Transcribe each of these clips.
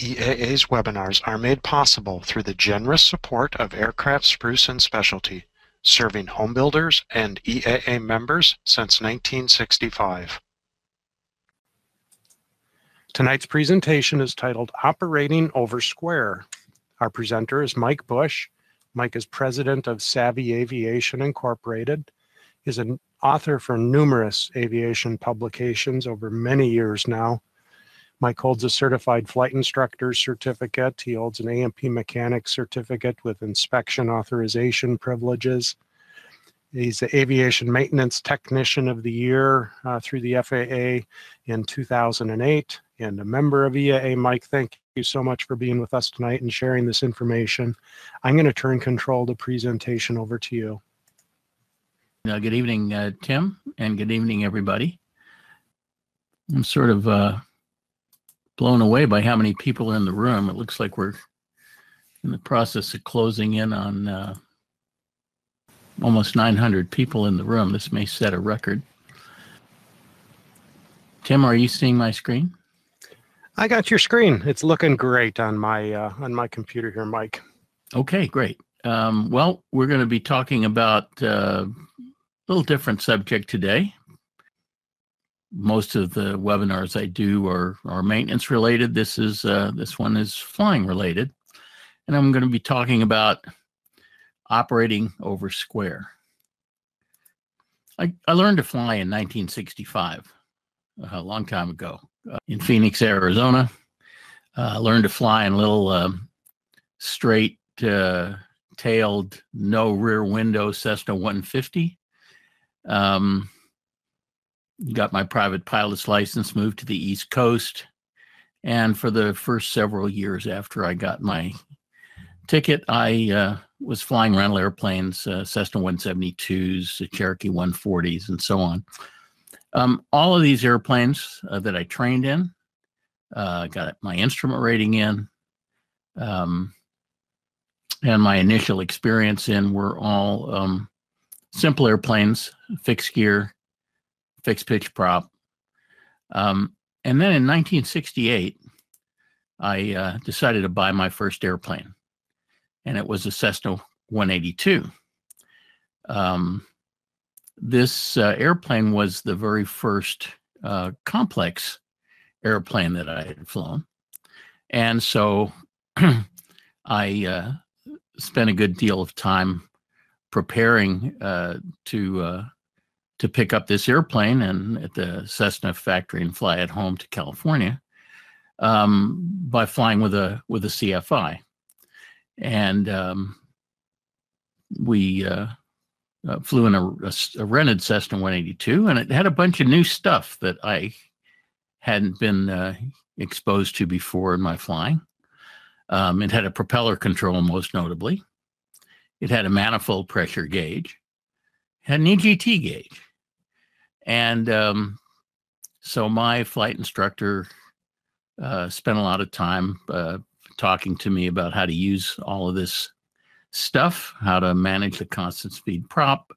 EAA's webinars are made possible through the generous support of Aircraft Spruce and Specialty, serving homebuilders and EAA members since 1965. Tonight's presentation is titled Operating Over Square. Our presenter is Mike Busch. Mike is president of Savvy Aviation Incorporated. He's an author for numerous aviation publications over many years now. Mike holds a certified flight instructor certificate. He holds an A&P mechanic certificate with inspection authorization privileges. He's the Aviation Maintenance Technician of the Year uh, through the FAA in 2008 and a member of EAA. Mike, thank you so much for being with us tonight and sharing this information. I'm going to turn control of the presentation over to you. Uh, good evening, uh, Tim, and good evening, everybody. I'm sort of uh, blown away by how many people are in the room. It looks like we're in the process of closing in on uh, almost 900 people in the room. This may set a record. Tim, are you seeing my screen? I got your screen. It's looking great on my uh, on my computer here, Mike. Okay, great. Um, well, we're going to be talking about uh, a little different subject today most of the webinars I do are are maintenance related. This is uh, this one is flying related, and I'm going to be talking about operating over square. I, I learned to fly in 1965, a long time ago, uh, in Phoenix, Arizona. Uh, learned to fly in little um, straight uh, tailed, no rear window Cessna 150. Um, got my private pilot's license, moved to the East Coast. And for the first several years after I got my ticket, I uh, was flying rental airplanes, uh, Cessna 172s, Cherokee 140s, and so on. Um, all of these airplanes uh, that I trained in, uh, got my instrument rating in, um, and my initial experience in were all um, simple airplanes, fixed gear, fixed pitch prop. Um, and then in 1968, I uh, decided to buy my first airplane, and it was a Cessna 182. Um, this uh, airplane was the very first uh, complex airplane that I had flown. And so I uh, spent a good deal of time preparing uh, to uh, to pick up this airplane and at the Cessna factory and fly it home to California um, by flying with a with a CFI, and um, we uh, uh, flew in a, a, a, rented Cessna 182, and it had a bunch of new stuff that I hadn't been uh, exposed to before in my flying. Um, it had a propeller control, most notably. It had a manifold pressure gauge. Had an EGT gauge and um, so my flight instructor uh, spent a lot of time uh, talking to me about how to use all of this stuff, how to manage the constant speed prop,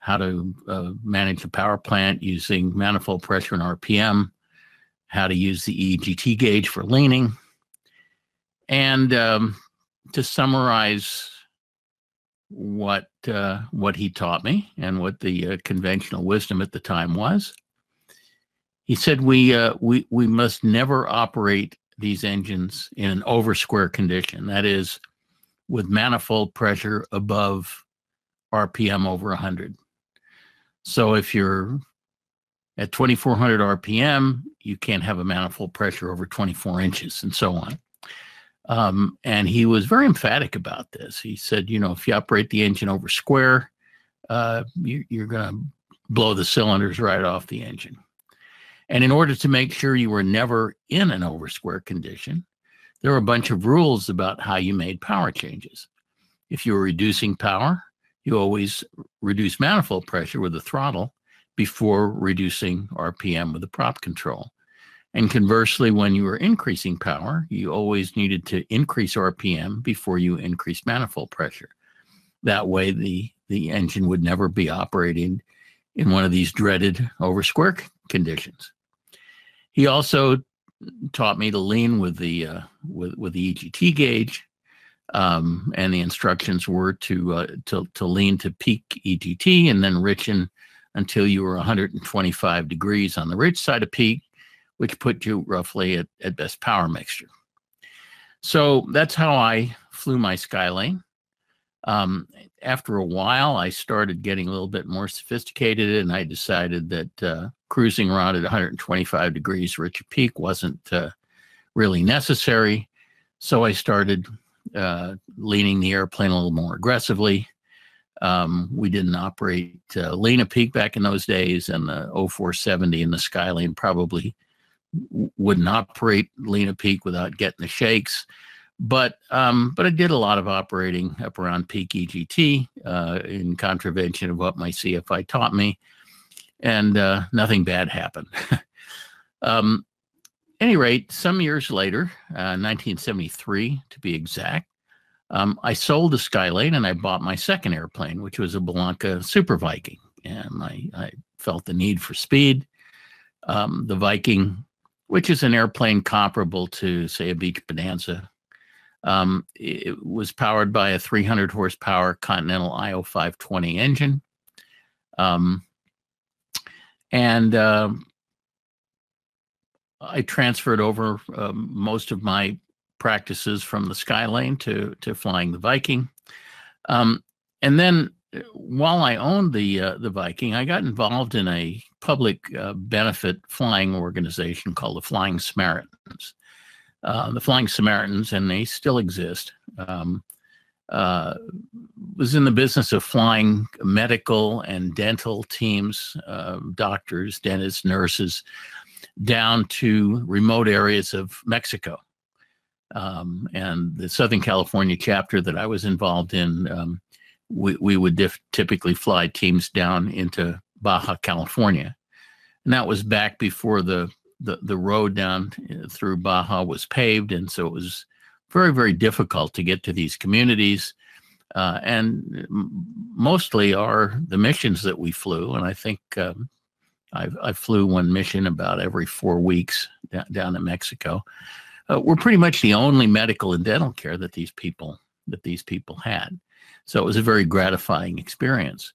how to uh, manage the power plant using manifold pressure and RPM, how to use the EGT gauge for leaning. And um, to summarize what uh, what he taught me and what the uh, conventional wisdom at the time was. He said we uh, we we must never operate these engines in an over square condition. That is, with manifold pressure above RPM over 100. So if you're at 2400 RPM, you can't have a manifold pressure over 24 inches, and so on. Um, and he was very emphatic about this. He said, you know, if you operate the engine over square, uh, you, you're going to blow the cylinders right off the engine. And in order to make sure you were never in an over square condition, there were a bunch of rules about how you made power changes. If you were reducing power, you always reduce manifold pressure with the throttle before reducing RPM with the prop control. And conversely, when you were increasing power, you always needed to increase RPM before you increased manifold pressure. That way, the, the engine would never be operating in one of these dreaded over square conditions. He also taught me to lean with the uh, with with the EGT gauge, um, and the instructions were to uh, to to lean to peak EGT and then richen until you were 125 degrees on the rich side of peak, which put you roughly at, at best power mixture. So that's how I flew my Skylane. Um, after a while, I started getting a little bit more sophisticated, and I decided that uh, cruising around at 125 degrees rich peak wasn't uh, really necessary. So I started uh, leaning the airplane a little more aggressively. Um, we didn't operate uh, lean of peak back in those days, and the O470 and the Skylane probably wouldn't operate lean of peak without getting the shakes. But um, but I did a lot of operating up around peak EGT uh, in contravention of what my CFI taught me, and uh, nothing bad happened. um, any rate, some years later, uh, 1973 to be exact, um, I sold the Skylane and I bought my second airplane, which was a Bellanca Super Viking. And I, I felt the need for speed. Um, the Viking, which is an airplane comparable to, say, a Beech Bonanza, um, it was powered by a 300 horsepower Continental IO 520 engine. Um, and uh, I transferred over uh, most of my practices from the Skylane to to flying the Viking. Um, and then uh, while I owned the uh, the Viking, I got involved in a public uh, benefit flying organization called the Flying Samaritans. Uh, the Flying Samaritans, and they still exist, um, uh, was in the business of flying medical and dental teams, uh, doctors, dentists, nurses, down to remote areas of Mexico um, and the Southern California chapter that I was involved in, um, we, we would typically fly teams down into Baja California. And that was back before the, the, the road down uh, through Baja was paved. And so it was very, very difficult to get to these communities. Uh, and mostly are the missions that we flew. And I think um, I, I flew one mission about every four weeks down, down in Mexico uh, were pretty much the only medical and dental care that these people that these people had. So it was a very gratifying experience.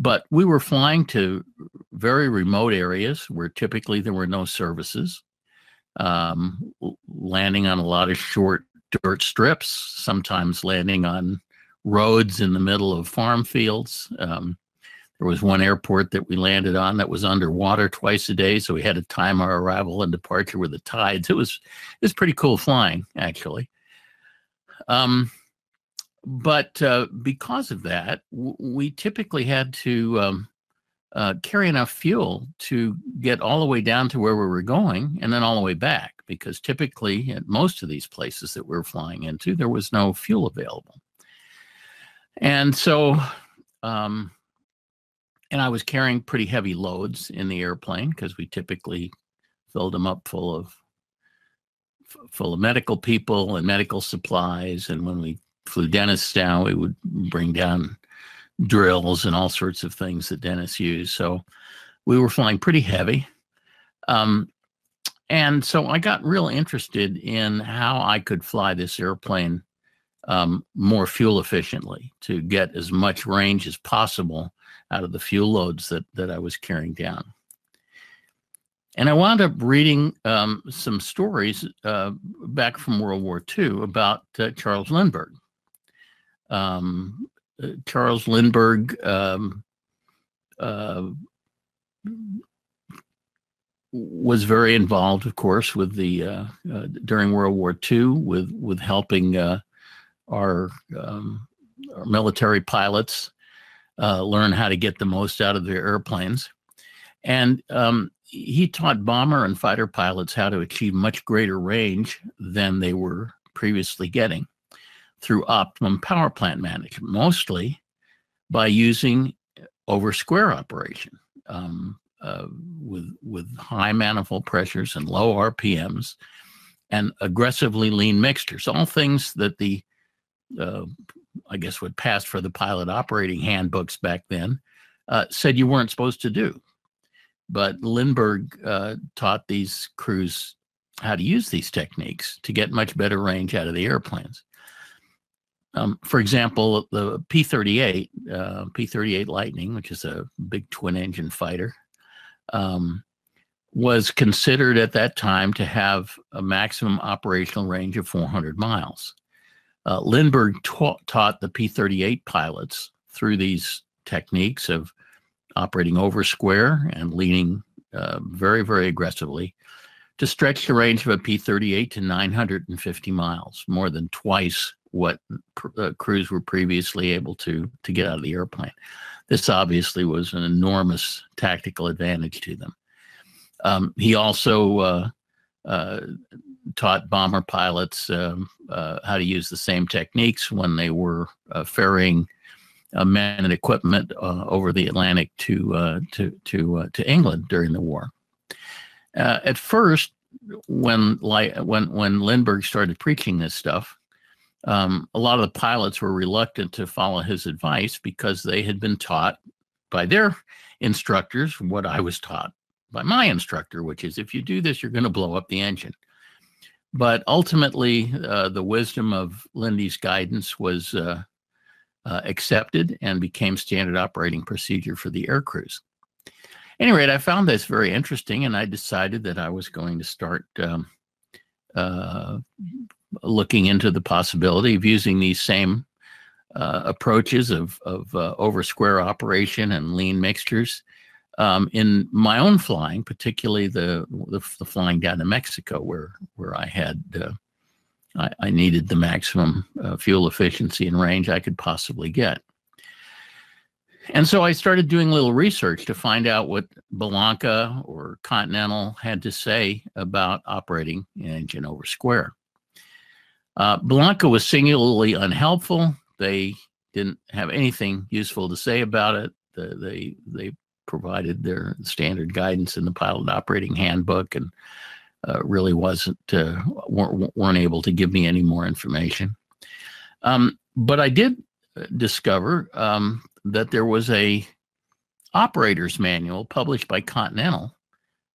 But we were flying to very remote areas where typically there were no services, um, landing on a lot of short dirt strips, sometimes landing on roads in the middle of farm fields. Um, there was one airport that we landed on that was underwater twice a day, so we had to time our arrival and departure with the tides. It was it was pretty cool flying, actually. Um, but uh, because of that, w- we typically had to um, uh, carry enough fuel to get all the way down to where we were going and then all the way back. Because typically, at most of these places that we are flying into, there was no fuel available. And so, um, and I was carrying pretty heavy loads in the airplane because we typically filled them up full of full of medical people and medical supplies. And when we flew dentists down, we would bring down drills and all sorts of things that dentists use. So we were flying pretty heavy. Um, and so I got real interested in how I could fly this airplane um, more fuel efficiently to get as much range as possible out of the fuel loads that that I was carrying down. And I wound up reading um, some stories uh, back from World War II about uh, Charles Lindbergh. Um, uh, Charles Lindbergh um, uh, was very involved, of course, with the uh, uh, during World War II with with helping our, um, our military pilots uh, learn how to get the most out of their airplanes. And um, he taught bomber and fighter pilots how to achieve much greater range than they were previously getting through optimum power plant management, mostly by using over square operation um, uh, with with high manifold pressures and low RPMs and aggressively lean mixtures, all things that the uh, I guess would pass for the pilot operating handbooks back then, uh, said you weren't supposed to do. But Lindbergh uh, taught these crews how to use these techniques to get much better range out of the airplanes. Um, for example, the P 38, uh, P 38 Lightning, which is a big twin engine fighter, um, was considered at that time to have a maximum operational range of 400 miles. Uh, Lindbergh taught, taught the P 38 pilots through these techniques of operating over square and leaning uh, very, very aggressively to stretch the range of a P 38 to 950 miles, more than twice what uh, crews were previously able to, to get out of the airplane. This obviously was an enormous tactical advantage to them. Um, he also uh, uh, taught bomber pilots um, uh, how to use the same techniques when they were uh, ferrying uh, men and equipment over the Atlantic to to to to England during the war. at first, when when when Lindbergh started preaching this stuff, um, a lot of the pilots were reluctant to follow his advice because they had been taught by their instructors what I was taught by my instructor, which is if you do this, you're going to blow up the engine. But ultimately, uh, the wisdom of Lindy's guidance was uh, uh, accepted and became standard operating procedure for the air crews. Any rate, I found this very interesting, and I decided that I was going to start um, uh, looking into the possibility of using these same uh, approaches of, of uh, over square operation and lean mixtures um, in my own flying, particularly the, the, the flying down to Mexico, where where I had uh, I, I, needed the maximum uh, fuel efficiency and range I could possibly get. And so I started doing a little research to find out what Bellanca or Continental had to say about operating an engine over square. Uh, Bellanca was singularly unhelpful. They didn't have anything useful to say about it. The, they they provided their standard guidance in the pilot operating handbook and uh, really wasn't uh, weren't, weren't, able to give me any more information. Um, but I did uh, discover um, that there was a operator's manual published by Continental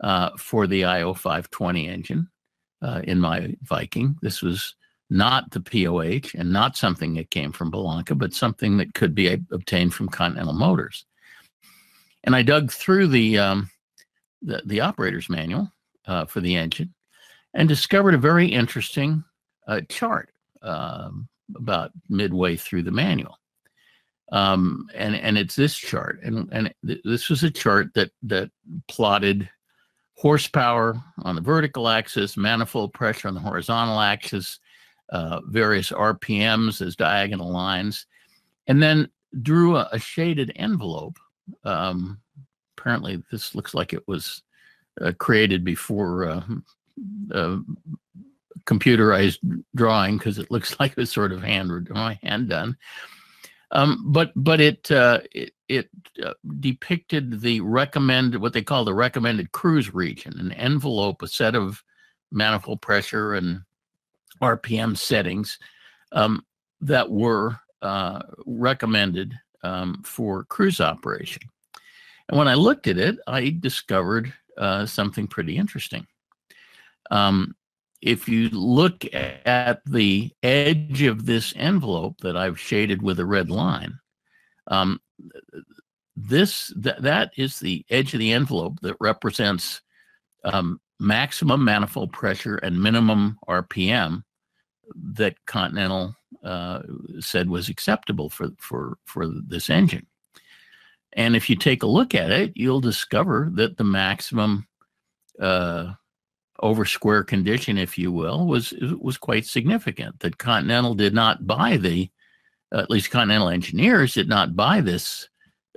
uh, for the IO 520 engine uh, in my Viking. This was not the POH and not something that came from Bellanca, but something that could be obtained from Continental Motors. And I dug through the um, the, the operator's manual uh, for the engine and discovered a very interesting uh, chart um, about midway through the manual. Um, and and it's this chart, and and th- this was a chart that that plotted horsepower on the vertical axis, manifold pressure on the horizontal axis, uh, various RPMs as diagonal lines, and then drew a, a shaded envelope um, apparently, this looks like it was uh, created before uh, uh, computerized drawing because it looks like it was sort of hand hand done. Um, but but it uh, it, it uh, depicted the recommended what they call the recommended cruise region, an envelope, a set of manifold pressure and RPM settings um, that were uh, recommended um, for cruise operation. And when I looked at it, I discovered uh, something pretty interesting. Um, if you look at the edge of this envelope that I've shaded with a red line, um, this th- that is the edge of the envelope that represents um, maximum manifold pressure and minimum RPM that Continental uh, said was acceptable for for for this engine. And if you take a look at it, you'll discover that the maximum uh, over square condition, if you will, was was quite significant. That Continental did not buy the, at least Continental engineers did not buy this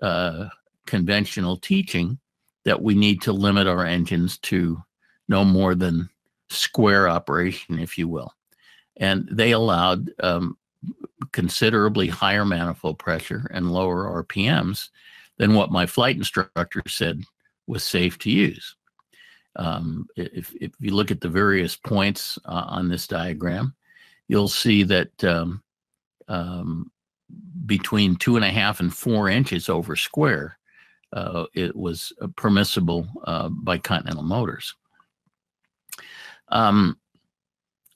uh, conventional teaching that we need to limit our engines to no more than square operation, if you will. And they allowed um, considerably higher manifold pressure and lower RPMs than what my flight instructor said was safe to use. Um, if, if you look at the various points uh, on this diagram, you'll see that um, um, between two and a half and four inches over square, uh, it was uh, permissible uh, by Continental Motors. Um,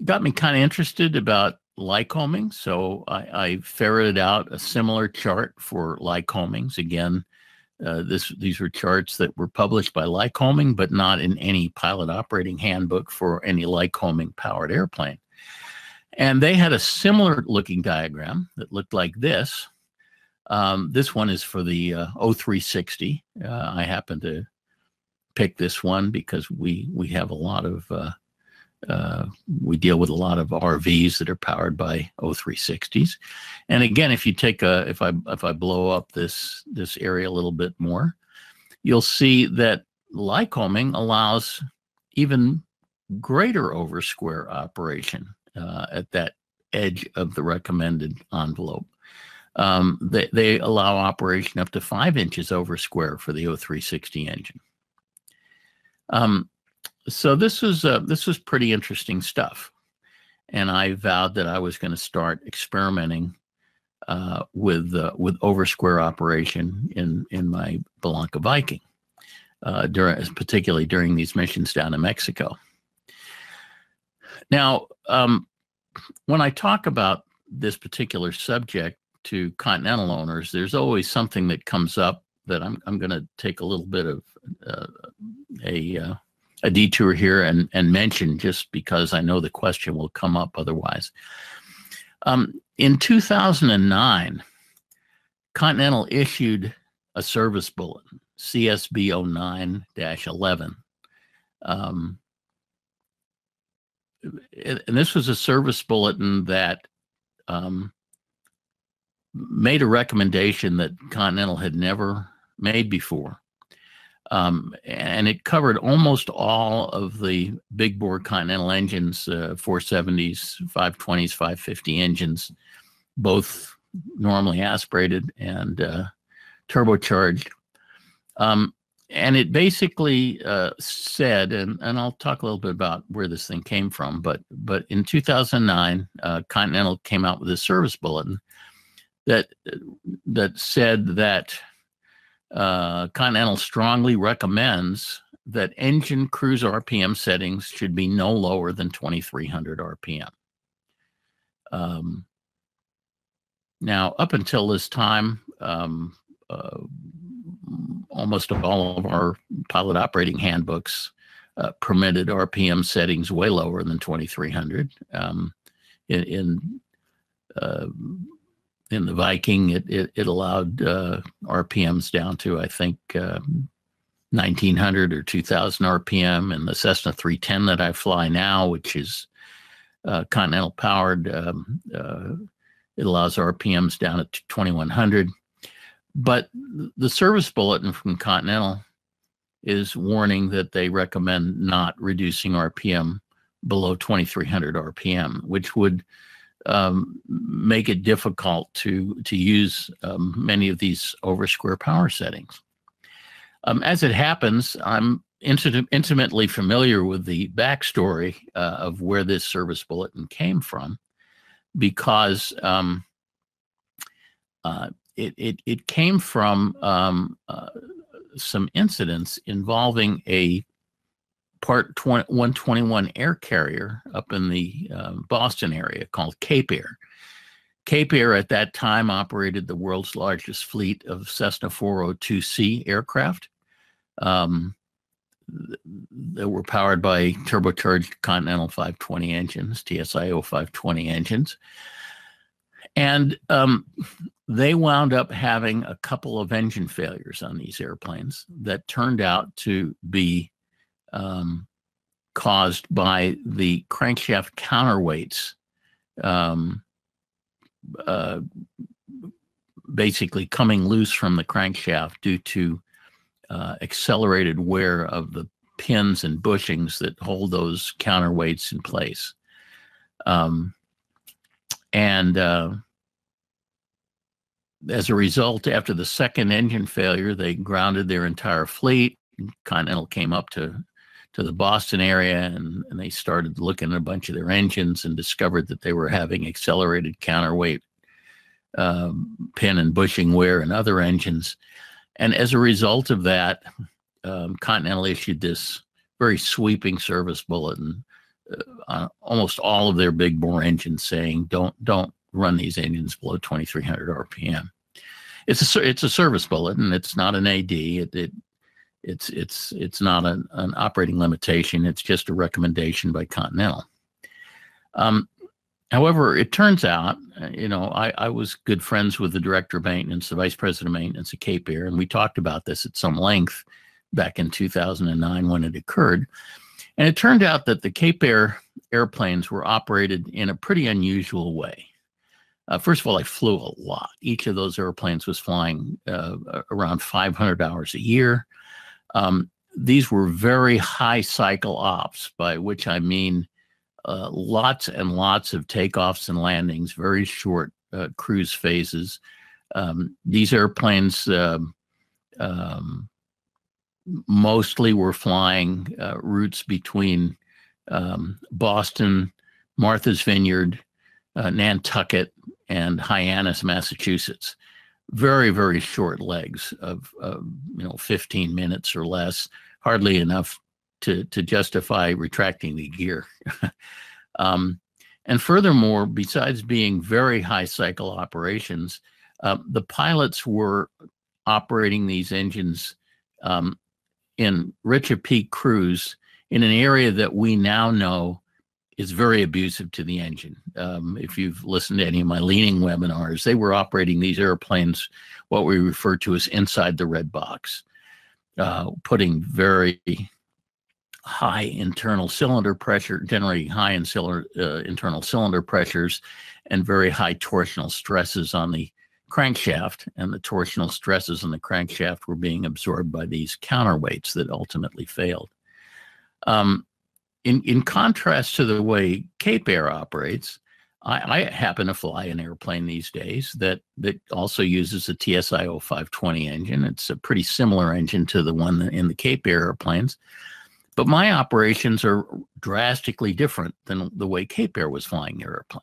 got me kind of interested about Lycoming, so I, I ferreted out a similar chart for Lycomings. Again, uh, this these were charts that were published by Lycoming, but not in any pilot operating handbook for any Lycoming powered airplane. And they had a similar looking diagram that looked like this. Um, this one is for the uh, O360. Uh, I happen to pick this one because we we have a lot of uh, we deal with a lot of RVs that are powered by O360s. And again, if you take a if I if I blow up this this area a little bit more, you'll see that Lycoming allows even greater over square operation uh, at that edge of the recommended envelope. Um, they, they allow operation up to five inches over square for the O360 engine. Um, so this was uh, this was pretty interesting stuff, and I vowed that I was going to start experimenting uh, with uh, with over square operation in in my Bellanca Viking, uh, during particularly during these missions down in Mexico. Now, um, when I talk about this particular subject to continental owners, there's always something that comes up that I'm I'm going to take a little bit of uh, a uh, a detour here and, and mention just because I know the question will come up otherwise. Um, in 2009, Continental issued a service bulletin, CSB 09 11. Um, and this was a service bulletin that um, made a recommendation that Continental had never made before. Um, and it covered almost all of the big bore Continental engines, uh, 470s, 520s, 550 engines, both normally aspirated and uh, turbocharged. Um, and it basically uh, said, and, and I'll talk a little bit about where this thing came from, but but in 2009, uh, Continental came out with a service bulletin that that said that uh, Continental strongly recommends that engine cruise RPM settings should be no lower than 2300 RPM. Um, now, up until this time, um, uh, almost all of our pilot operating handbooks uh, permitted RPM settings way lower than 2300. Um, in, in uh, in the Viking, it it, it allowed uh, RPMs down to I think uh, 1900 or 2000 RPM, and the Cessna 310 that I fly now, which is uh, Continental powered, um, uh, it allows RPMs down at 2100. But the service bulletin from Continental is warning that they recommend not reducing RPM below 2300 RPM, which would um, make it difficult to to use um, many of these over square power settings. Um, as it happens, I'm inti- intimately familiar with the backstory uh, of where this service bulletin came from, because um, uh, it, it it came from um, uh, some incidents involving a Part 20, 121 air carrier up in the uh, Boston area called Cape Air. Cape Air at that time operated the world's largest fleet of Cessna 402C aircraft um, that were powered by turbocharged Continental 520 engines, TSIO 520 engines. And um, they wound up having a couple of engine failures on these airplanes that turned out to be um, caused by the crankshaft counterweights um, uh, basically coming loose from the crankshaft due to uh, accelerated wear of the pins and bushings that hold those counterweights in place. Um, and uh, as a result, after the second engine failure, they grounded their entire fleet. Continental came up to to the Boston area and, and they started looking at a bunch of their engines and discovered that they were having accelerated counterweight um, pin and bushing wear in other engines. And as a result of that, um, Continental issued this very sweeping service bulletin uh, almost all of their big bore engines saying don't don't run these engines below 2300 RPM. It's a it's a service bulletin. It's not an AD. It, it it's it's it's not an, an operating limitation. It's just a recommendation by Continental. Um, however, it turns out, you know, I, I was good friends with the director of maintenance, the vice president of maintenance at Cape Air, and we talked about this at some length back in 2009 when it occurred. And it turned out that the Cape Air airplanes were operated in a pretty unusual way. Uh, first of all, I flew a lot. Each of those airplanes was flying uh, around 500 hours a year. Um, these were very high cycle ops, by which I mean uh, lots and lots of takeoffs and landings, very short uh, cruise phases. Um, these airplanes um, um mostly were flying uh, routes between um, Boston, Martha's Vineyard, uh, Nantucket, and Hyannis, Massachusetts. Very, very short legs of, of you know 15 minutes or less, hardly enough to to justify retracting the gear. um, and furthermore, besides being very high cycle operations, uh, the pilots were operating these engines um, in rich of peak Cruise in an area that we now know is very abusive to the engine. Um, if you've listened to any of my leaning webinars, they were operating these airplanes, what we refer to as inside the red box, uh, putting very high internal cylinder pressure, generating high in cylinder, uh, internal cylinder pressures and very high torsional stresses on the crankshaft, and the torsional stresses on the crankshaft were being absorbed by these counterweights that ultimately failed. Um, in, in contrast to the way Cape Air operates, I, I, happen to fly an airplane these days that that also uses a TSIO 520 engine. It's a pretty similar engine to the one in the Cape Air airplanes, but my operations are drastically different than the way Cape Air was flying their airplane.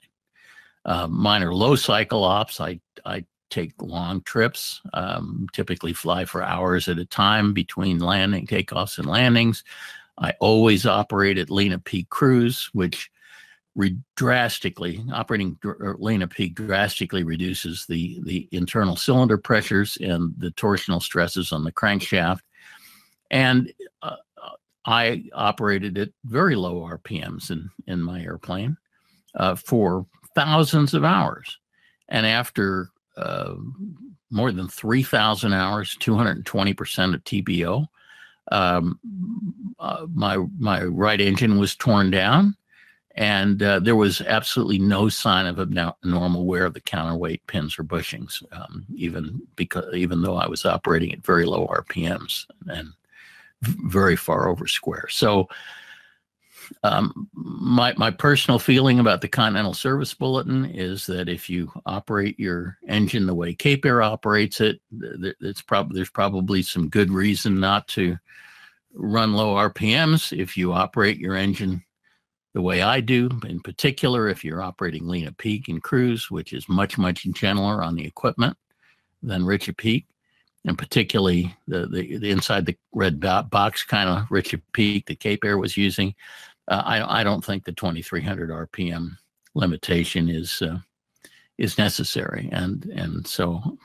Uh, mine are low cycle ops. I I take long trips, um, typically fly for hours at a time between landing, takeoffs, and landings. I always operate at lean of peak Cruise, which re- drastically operating dr- lean of peak drastically reduces the the internal cylinder pressures and the torsional stresses on the crankshaft. And uh, I operated at very low RPMs in in my airplane uh, for thousands of hours. And after uh, more than 3,000 hours, 220% of TBO. Um, uh, my my right engine was torn down, and uh, there was absolutely no sign of abnormal wear of the counterweight pins or bushings, um, even because even though I was operating at very low RPMs and very far over square. So um, my my personal feeling about the Continental Service Bulletin is that if you operate your engine the way Cape Air operates it, it's probably there's probably some good reason not to run low RPMs. If you operate your engine the way I do, in particular, if you're operating lean of peak and Cruise, which is much much gentler on the equipment than rich of peak, and particularly the, the, the inside the red box kind of Richard Peak that Cape Air was using, uh, I, I don't think the 2300 RPM limitation is uh, is necessary, and and so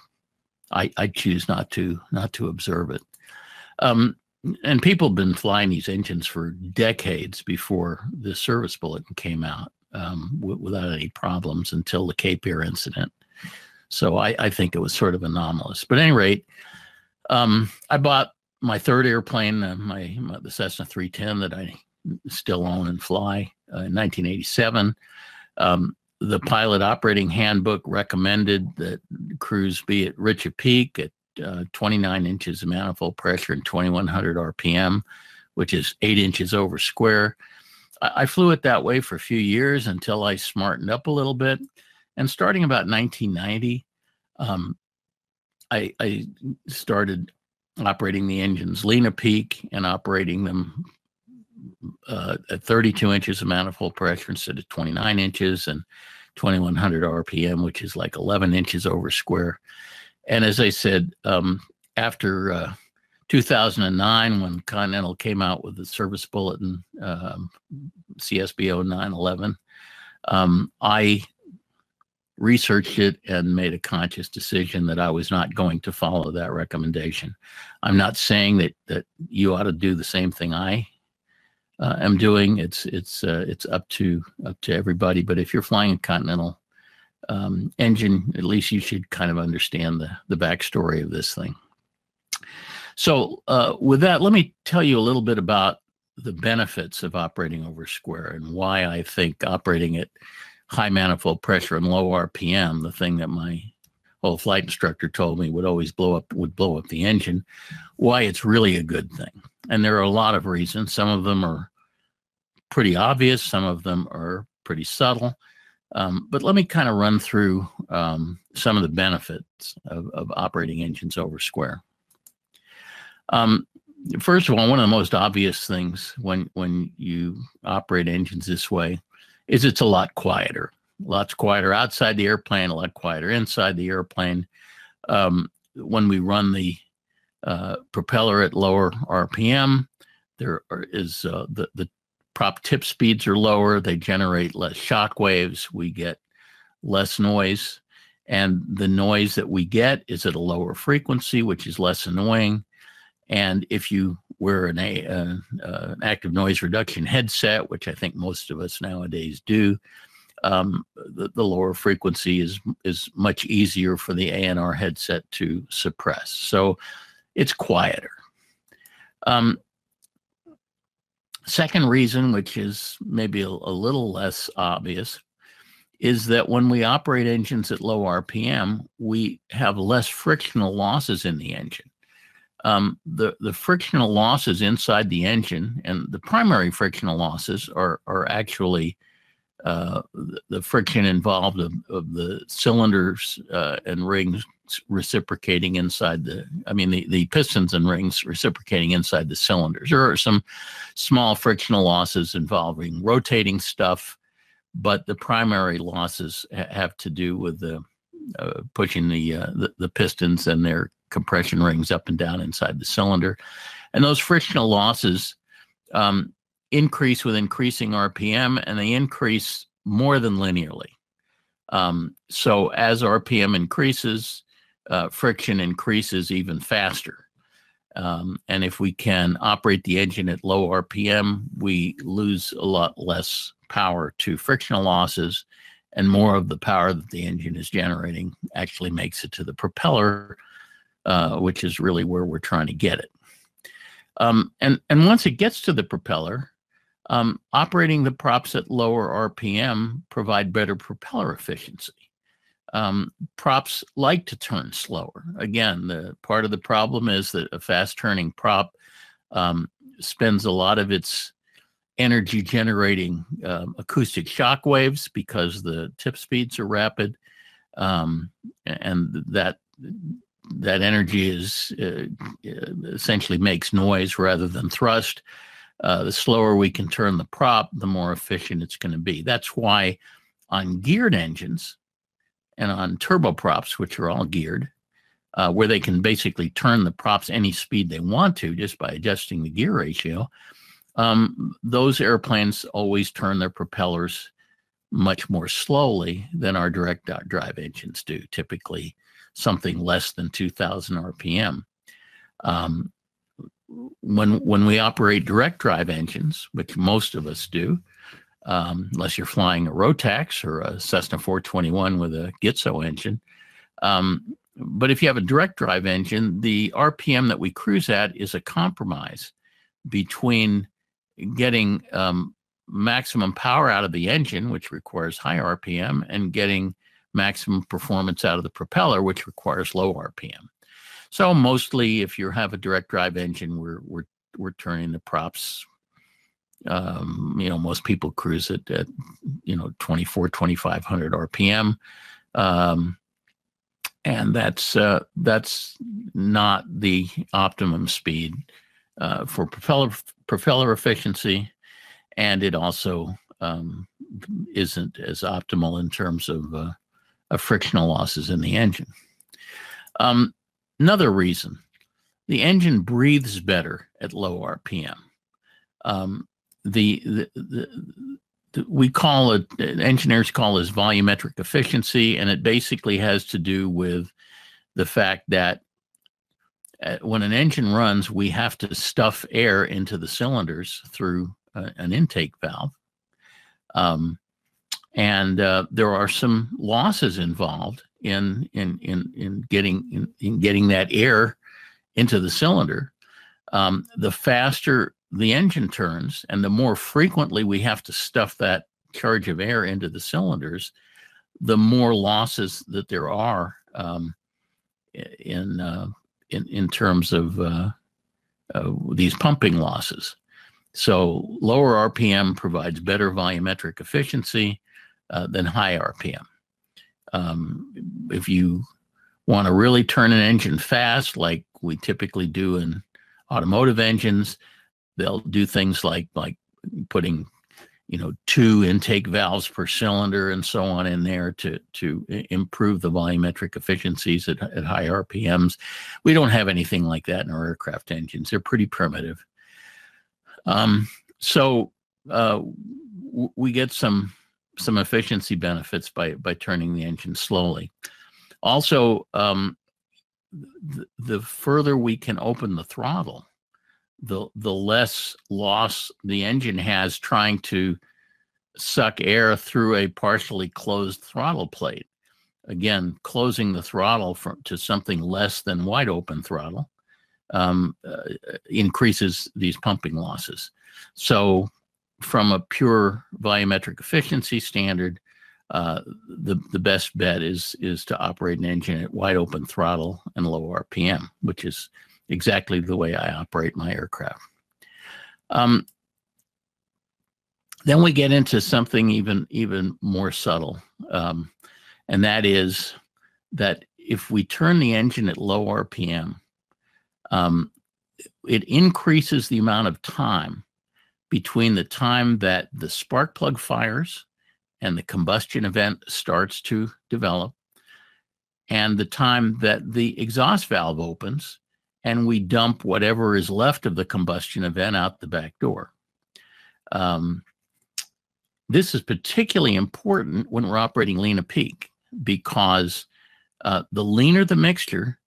I, I choose not to not to observe it. Um, and people have been flying these engines for decades before the service bulletin came out um, w- without any problems until the Cape Air incident. So I, I, think it was sort of anomalous. But at any rate, um, I bought my third airplane, uh, my, my, the Cessna 310 that I still own and fly uh, in 1987. Um, the pilot operating handbook recommended that crews be at rich of peak at uh, 29 inches of manifold pressure and 2100 RPM, which is eight inches over square. I, I flew it that way for a few years until I smartened up a little bit. And starting about 1990, um, I, I started operating the engines lean of peak and operating them uh, at 32 inches of manifold pressure instead of 29 inches and 2100 RPM, which is like 11 inches over square. And as I said, um, after uh, 2009, when Continental came out with the service bulletin, um, CSB 09 11, um, I researched it and made a conscious decision that I was not going to follow that recommendation. I'm not saying that that you ought to do the same thing I uh, am doing. It's it's uh, it's up to up to everybody. But if you're flying a Continental um, engine, at least you should kind of understand the the backstory of this thing. So uh, with that, let me tell you a little bit about the benefits of operating over square and why I think operating at high manifold pressure and low RPM, the thing that my old flight instructor told me would always blow up would blow up the engine, why it's really a good thing. And there are a lot of reasons. Some of them are pretty obvious, some of them are pretty subtle. Um, but let me kind of run through um, some of the benefits of, of operating engines over square. Um, first of all, one of the most obvious things when when you operate engines this way is it's a lot quieter. Lots quieter outside the airplane, a lot quieter inside the airplane. Um, when we run the uh, propeller at lower RPM, there is uh, the the prop tip speeds are lower. They generate less shock waves. We get less noise, and the noise that we get is at a lower frequency, which is less annoying. And if you wear an, a, uh, active noise reduction headset, which I think most of us nowadays do, um, the, the, lower frequency is is much easier for the ANR headset to suppress. So it's quieter. Um, second reason, which is maybe a, a little less obvious, is that when we operate engines at low RPM, we have less frictional losses in the engine. Um, the the frictional losses inside the engine, and the primary frictional losses are are actually uh, the, friction involved of, of the cylinders uh, and rings reciprocating inside the i mean the, the pistons and rings reciprocating inside the cylinders there are some small frictional losses involving rotating stuff but the primary losses ha- have to do with the uh, pushing the, uh, the, the pistons and their compression rings up and down inside the cylinder. And those frictional losses um, increase with increasing RPM and they increase more than linearly. Um, so as RPM increases, uh, friction increases even faster. Um, and if we can operate the engine at low RPM, we lose a lot less power to frictional losses, and more of the power that the engine is generating actually makes it to the propeller, uh, which is really where we're trying to get it. Um, and, and once it gets to the propeller, um, operating the props at lower RPM provide better propeller efficiency. Um, props like to turn slower. Again, the part of the problem is that a fast turning prop um, spends a lot of its energy generating um, acoustic shock waves because the tip speeds are rapid um, and that that energy is uh, essentially makes noise rather than thrust. Uh, the slower we can turn the prop, the more efficient it's going to be. That's why on geared engines and on turboprops, which are all geared, uh, where they can basically turn the props any speed they want to just by adjusting the gear ratio, um, those airplanes always turn their propellers much more slowly than our direct drive engines do, typically something less than 2000 RPM. Um, when, when we operate direct drive engines, which most of us do, um, unless you're flying a Rotax or a Cessna 421 with a GTSIO engine. Um, but if you have a direct drive engine, the RPM that we cruise at is a compromise between getting um, maximum power out of the engine, which requires high RPM, and getting maximum performance out of the propeller, which requires low RPM. So mostly, if you have a direct drive engine, we're we're we're turning the props. Um, you know, most people cruise it at you know 24, 2500 RPM, um, and that's uh, that's not the optimum speed uh, for propeller propeller efficiency, and it also um, isn't as optimal in terms of uh, of frictional losses in the engine. Um, another reason the engine breathes better at low RPM. Um, the, the, the, the, we call it, engineers call this volumetric efficiency, and it basically has to do with the fact that uh, when an engine runs, we have to stuff air into the cylinders through uh, an intake valve. Um, and uh, there are some losses involved in in in in getting in, in getting that air into the cylinder. Um, the faster the engine turns, and the more frequently we have to stuff that charge of air into the cylinders, the more losses that there are um, in uh, in in terms of uh, uh, these pumping losses. So lower RPM provides better volumetric efficiency uh, than high RPM. Um, if you want to really turn an engine fast, like we typically do in automotive engines, they'll do things like like putting you know two intake valves per cylinder and so on in there to to improve the volumetric efficiencies at, at high rpms we don't have anything like that in our aircraft engines. They're pretty primitive. Um, so uh, w- we get some some efficiency benefits by by turning the engine slowly. Also, um, the, the further we can open the throttle, the the less loss the engine has trying to suck air through a partially closed throttle plate. Again, closing the throttle to something less than wide open throttle um, uh, increases these pumping losses. So from a pure volumetric efficiency standard, uh, the the best bet is is to operate an engine at wide open throttle and low RPM, which is exactly the way I operate my aircraft. Um, then we get into something even even more subtle, um, and that is that if we turn the engine at low RPM, um, it increases the amount of time between the time that the spark plug fires and the combustion event starts to develop and the time that the exhaust valve opens and we dump whatever is left of the combustion event out the back door. Um, this is particularly important when we're operating lean a peak because uh, the leaner the mixture,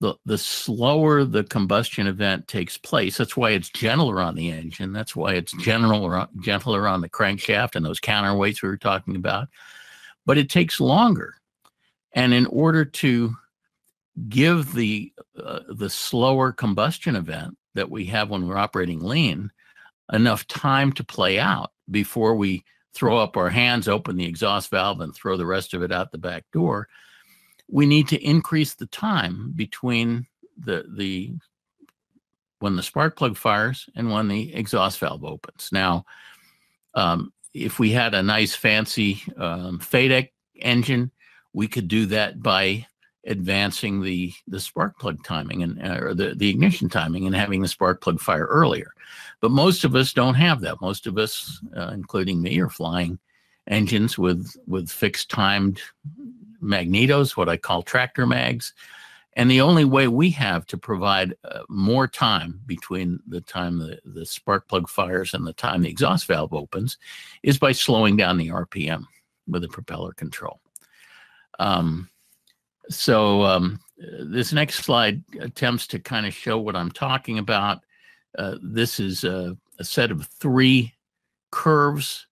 the the slower the combustion event takes place. That's why it's gentler on the engine. That's why it's general gentler on the crankshaft and those counterweights we were talking about. But it takes longer, and in order to give the uh, the slower combustion event that we have when we're operating lean enough time to play out before we throw up our hands, open the exhaust valve, and throw the rest of it out the back door we need to increase the time between the the when the spark plug fires and when the exhaust valve opens. Now, um, if we had a nice fancy um, FADEC engine, we could do that by advancing the the spark plug timing and uh, or the, the ignition timing and having the spark plug fire earlier. But most of us don't have that. Most of us, uh, including me, are flying engines with with fixed timed magnetos, what I call tractor mags. And the only way we have to provide uh, more time between the time the, the spark plug fires and the time the exhaust valve opens is by slowing down the RPM with the propeller control. Um, so um, this next slide attempts to kind of show what I'm talking about. Uh, this is a, a, set of three curves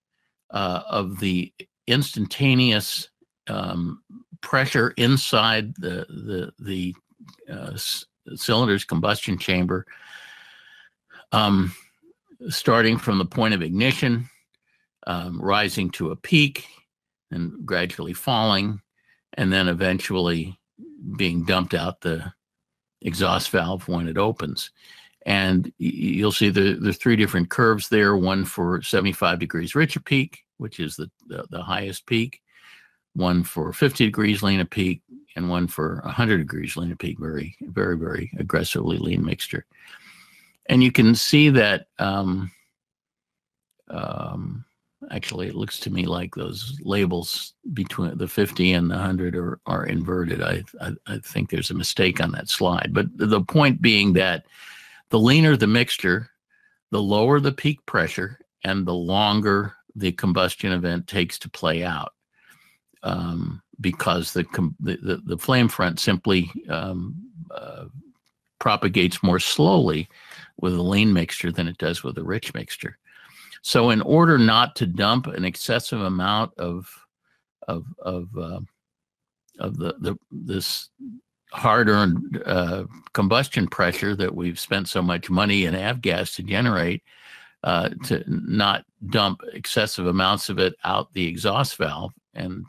uh, of the instantaneous um, pressure inside the the the uh, cylinder's combustion chamber, um, starting from the point of ignition, um, rising to a peak, and gradually falling, and then eventually being dumped out the exhaust valve when it opens. And you'll see the, the three different curves there, one for 75 degrees rich of peak, which is the, the, the highest peak, one for 50 degrees lean a peak and one for 100 degrees lean a peak, very, very, very aggressively lean mixture. And you can see that um, um, actually it looks to me like those labels between the 50 and the 100 are, are inverted. I, I, I think there's a mistake on that slide. But the point being that the leaner the mixture, the lower the peak pressure, and the longer the combustion event takes to play out. Um, because the, the, the, flame front simply um, uh, propagates more slowly with a lean mixture than it does with a rich mixture. So, in order not to dump an excessive amount of of of uh, of the, the this hard-earned uh, combustion pressure that we've spent so much money in avgas to generate, uh, to not dump excessive amounts of it out the exhaust valve and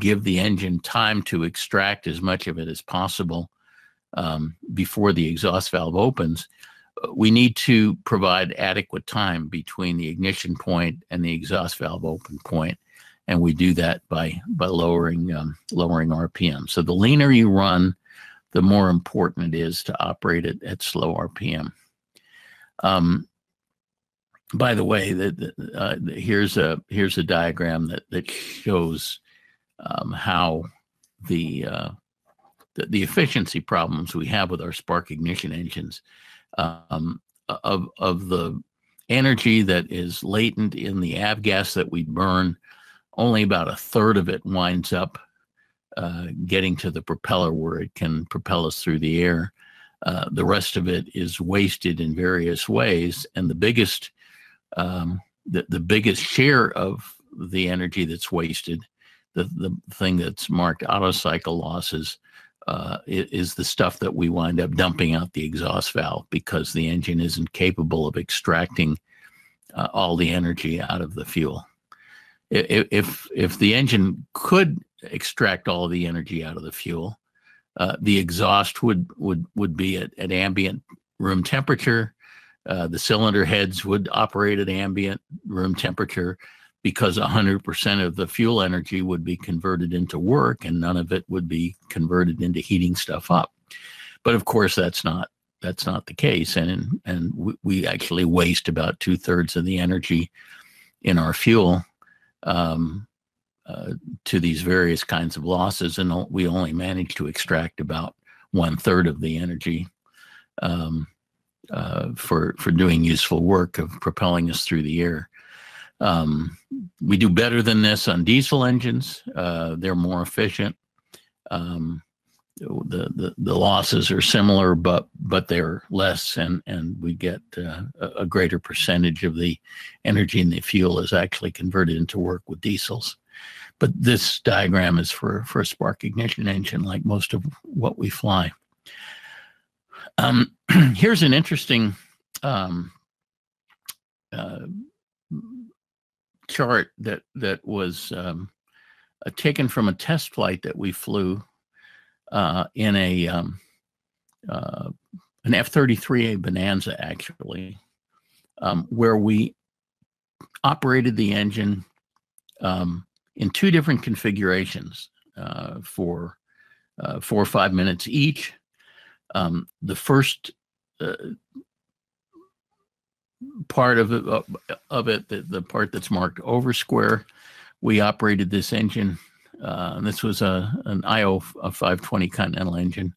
give the engine time to extract as much of it as possible um, before the exhaust valve opens, we need to provide adequate time between the ignition point and the exhaust valve open point, and we do that by by lowering um, lowering RPM. So the leaner you run, the more important it is to operate it at slow RPM. Um, by the way, the, the, uh, here's a here's a diagram that that shows um, how the, uh, the, the efficiency problems we have with our spark ignition engines um, of of the energy that is latent in the avgas that we burn, only about a third of it winds up uh, getting to the propeller where it can propel us through the air. Uh, the rest of it is wasted in various ways, and the biggest um, the, the biggest share of the energy that's wasted the, the thing that's marked Otto cycle losses uh, is the stuff that we wind up dumping out the exhaust valve because the engine isn't capable of extracting uh, all the energy out of the fuel. If, if, the engine could extract all the energy out of the fuel, uh, the exhaust would, would, would be at, at ambient room temperature. Uh, the cylinder heads would operate at ambient room temperature because 100% of the fuel energy would be converted into work and none of it would be converted into heating stuff up. But of course that's not that's not the case. And and we actually waste about two-thirds of the energy in our fuel um, uh, to these various kinds of losses. And we only manage to extract about one-third of the energy um, uh, for for doing useful work of propelling us through the air um, we do better than this on diesel engines. Uh, they're more efficient. Um, the, the the losses are similar, but but they're less, and and we get uh, a greater percentage of the energy in the fuel is actually converted into work with diesels. But this diagram is for for a spark ignition engine, like most of what we fly. Um, here's an interesting um, uh, chart that that was um, uh, taken from a test flight that we flew uh, in a um, uh, an F thirty three A Bonanza actually, um, where we operated the engine um, in two different configurations uh, for uh, four or five minutes each. Um, the first uh, part of it, of it the, the part that's marked over square, we operated this engine. Uh, this was a an IO a 520 Continental engine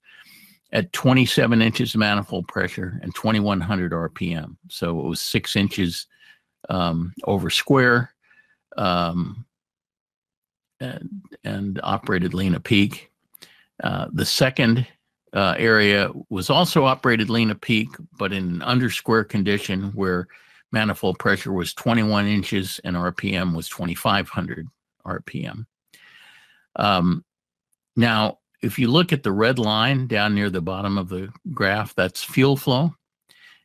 at 27 inches manifold pressure and 2100 RPM. So it was six inches um, over square um, and, and operated lean of peak. Uh, the second uh, area was also operated lean of peak, but in an under square condition where manifold pressure was 21 inches and RPM was 2,500 RPM. Um, now, if you look at the red line down near the bottom of the graph, that's fuel flow.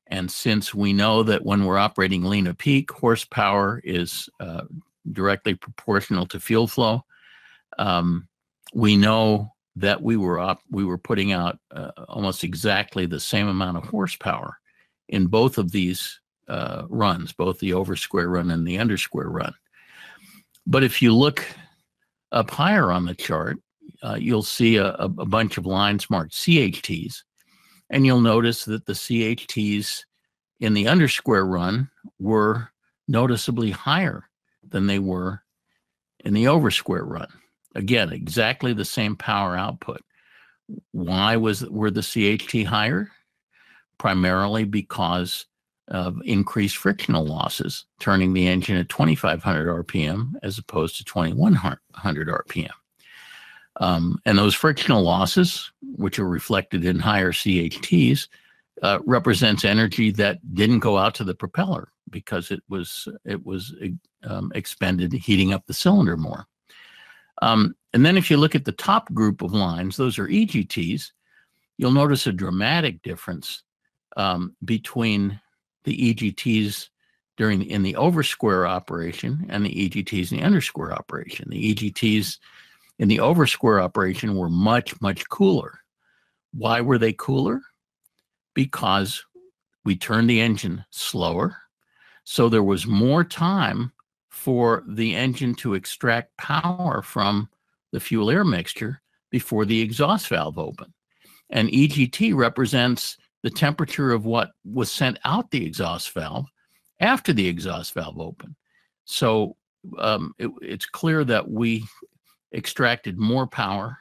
And since we know that when we're operating lean of peak, horsepower is uh, directly proportional to fuel flow, um, we know that we were up, we were putting out uh, almost exactly the same amount of horsepower in both of these uh, runs, both the over square run and the under square run. But if you look up higher on the chart, uh, you'll see a, a, bunch of lines marked CHTs, and you'll notice that the CHTs in the under square run were noticeably higher than they were in the over square run. Again, exactly the same power output. Why was were the CHT higher? Primarily because of increased frictional losses, turning the engine at 2,500 RPM as opposed to 2,100 RPM. Um, and those frictional losses, which are reflected in higher CHTs, uh, represents energy that didn't go out to the propeller because it was it was um, expended heating up the cylinder more. Um, and then if you look at the top group of lines, those are EGTs. You'll notice a dramatic difference um, between the EGTs during the, in the oversquare operation and the EGTs in the under square operation. The EGTs in the oversquare operation were much, much cooler. Why were they cooler? Because we turned the engine slower. So there was more time for the engine to extract power from the fuel air mixture before the exhaust valve opened. And EGT represents the temperature of what was sent out the exhaust valve after the exhaust valve opened. So um, it, it's clear that we extracted more power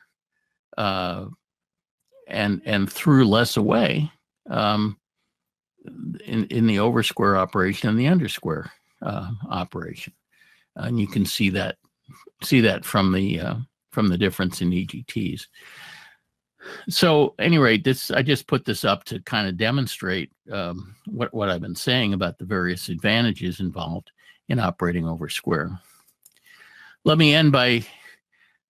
uh, and and threw less away um, in in the oversquare operation and the under square uh, operation, and you can see that see that from the uh, from the difference in EGTs. So, any rate, this I just put this up to kind of demonstrate um, what what I've been saying about the various advantages involved in operating over square. Let me end by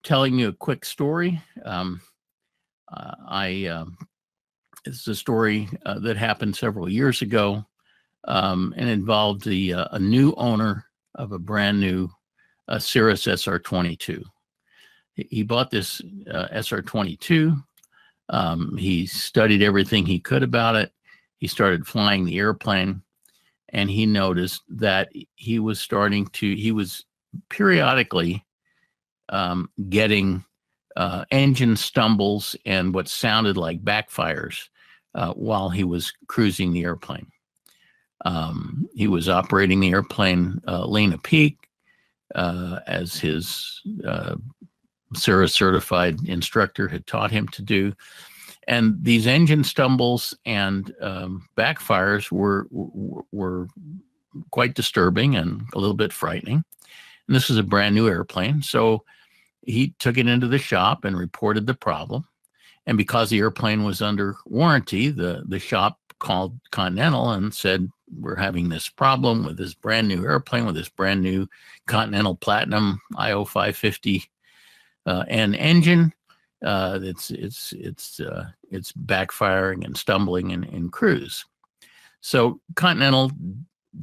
telling you a quick story. Um, uh, I uh, it's a story uh, that happened several years ago um, and involved the uh, a new owner of a brand new uh, Cirrus SR22. He bought this uh, SR22 um, he studied everything he could about it. He started flying the airplane, and he noticed that he was starting to, he was periodically um, getting uh, engine stumbles and what sounded like backfires uh, while he was cruising the airplane. Um, he was operating the airplane uh, lean of peak uh, as his uh, certified instructor had taught him to do. And these engine stumbles and um, backfires were, were, were quite disturbing and a little bit frightening. And this was a brand new airplane, so he took it into the shop and reported the problem. And because the airplane was under warranty, the the shop called Continental and said, "We're having this problem with this brand new airplane with this brand new Continental Platinum IO 550 uh, engine. Uh, it's it's it's uh, it's backfiring and stumbling in, in cruise. So Continental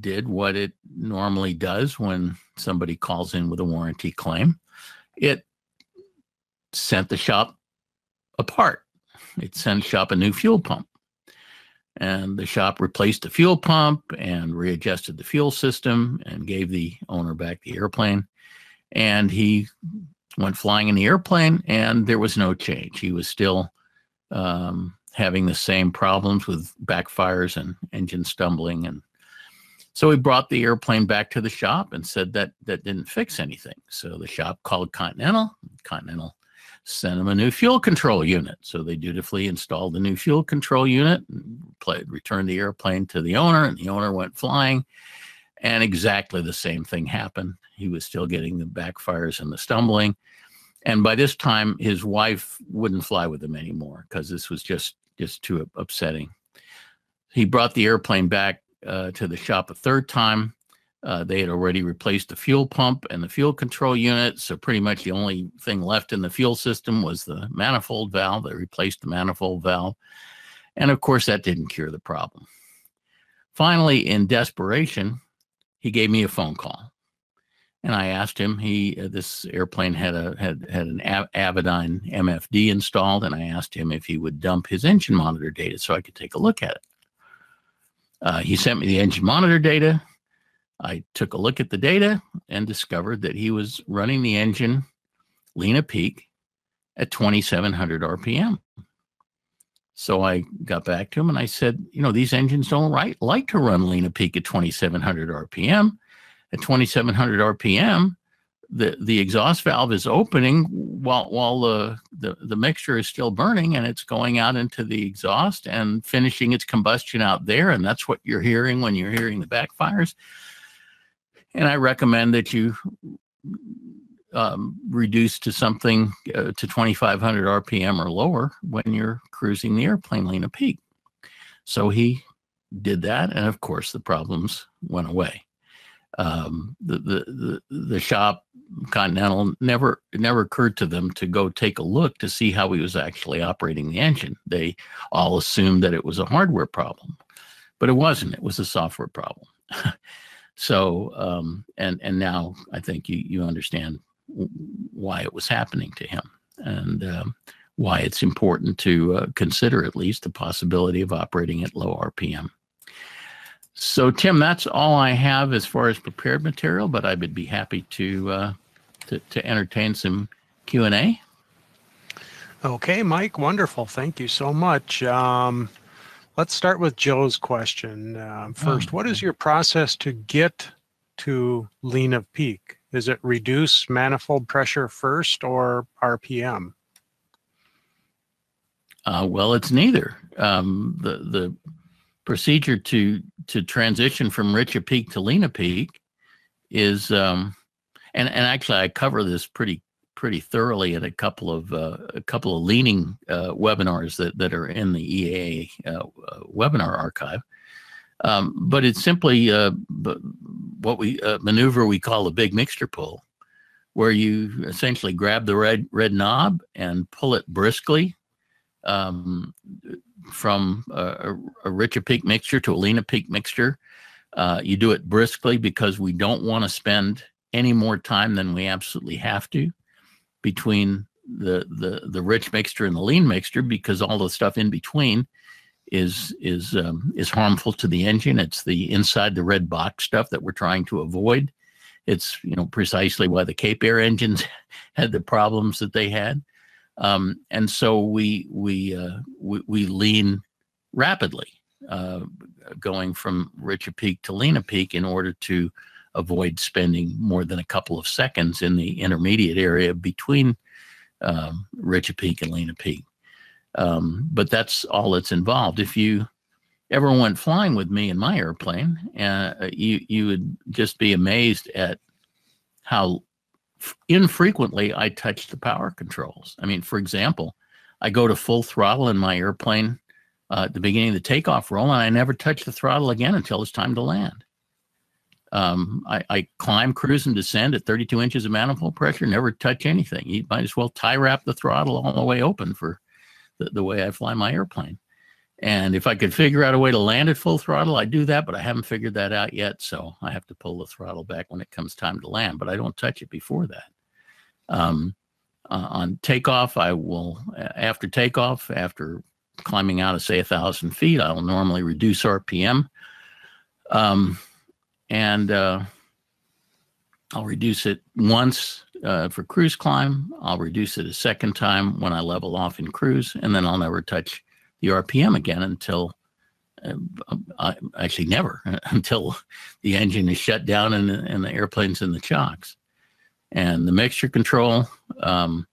did what it normally does when somebody calls in with a warranty claim. It sent the shop apart. It sent shop a new fuel pump. And the shop replaced the fuel pump and readjusted the fuel system and gave the owner back the airplane. And he went flying in the airplane, and there was no change. He was still um, having the same problems with backfires and engine stumbling, and so he brought the airplane back to the shop and said that that didn't fix anything. So the shop called Continental. Continental sent him a new fuel control unit. So they dutifully installed the new fuel control unit, and played, returned the airplane to the owner, and the owner went flying. And exactly the same thing happened. He was still getting the backfires and the stumbling. And by this time, his wife wouldn't fly with him anymore because this was just just too upsetting. He brought the airplane back uh, to the shop a third time. Uh, they had already replaced the fuel pump and the fuel control unit. So, pretty much the only thing left in the fuel system was the manifold valve. They replaced the manifold valve. And of course, that didn't cure the problem. Finally, in desperation, he gave me a phone call and I asked him. He uh, this airplane had a had had an Av- Avidyne MFD installed, and I asked him if he would dump his engine monitor data so I could take a look at it. Uh, he sent me the engine monitor data. I took a look at the data and discovered that he was running the engine lean of peak at 2,700 RPM. So I got back to him and I said, you know, these engines don't right, like to run lean of peak at 2,700 RPM at 2700 RPM, the the exhaust valve is opening while while the, the the mixture is still burning and it's going out into the exhaust and finishing its combustion out there. And that's what you're hearing when you're hearing the backfires and i recommend that you um, reduce to something uh, to 2500 rpm or lower when you're cruising the airplane lean of peak so he did that and of course the problems went away um, the, the the the shop Continental never it never occurred to them to go take a look to see how he was actually operating the engine. They all assumed that it was a hardware problem, but it wasn't. It was a software problem. so um, and and now I think you you understand why it was happening to him and um, why it's important to uh, consider at least the possibility of operating at low RPM. So, Tim, that's all I have as far as prepared material, but I would be happy to uh, to, to entertain some Q and A. Okay, Mike, wonderful. Thank you so much. Um, let's start with Joe's question uh, first. Oh, what is your process to get to lean of peak? Is it reduce manifold pressure first or RPM? Uh, well, it's neither. Um, the the procedure to to transition from rich Richa Peak to lean Lena Peak is um, and and actually I cover this pretty pretty thoroughly in a couple of uh, a couple of leaning uh, webinars that that are in the EAA uh, uh, webinar archive. Um, but it's simply uh, what we uh, maneuver we call a big mixture pull, where you essentially grab the red red knob and pull it briskly um, from a, a rich of peak mixture to a leaner Peak mixture. You do it briskly because we don't want to spend any more time than we absolutely have to between the the the rich mixture and the lean mixture because all the stuff in between is is um, is harmful to the engine. It's the inside the red box stuff that we're trying to avoid. It's you know precisely why the Cape Air engines had the problems that they had. Um, and so we we, uh, we, we lean rapidly, uh, going from rich of peak to lean of peak in order to avoid spending more than a couple of seconds in the intermediate area between um, rich of peak and lean of peak. Um, but that's all that's involved. If you ever went flying with me in my airplane, uh, you you would just be amazed at how infrequently I touch the power controls. I mean, for example, I go to full throttle in my airplane uh, at the beginning of the takeoff roll, and I never touch the throttle again until it's time to land. Um, I, I, climb, cruise, and descend at 32 inches of manifold pressure, never touch anything. You might as well tie wrap the throttle all the way open for the, the way I fly my airplane. And if I could figure out a way to land at full throttle, I'd do that, but I haven't figured that out yet. So I have to pull the throttle back when it comes time to land, but I don't touch it before that. Um, uh, on takeoff, I will, after takeoff, after climbing out of say a thousand feet, I will normally reduce RPM. Um, and uh, I'll reduce it once uh, for cruise climb. I'll reduce it a second time when I level off in cruise, and then I'll never touch the RPM again until uh, actually never until the engine is shut down and, and the airplane's in the chocks. And the mixture control um,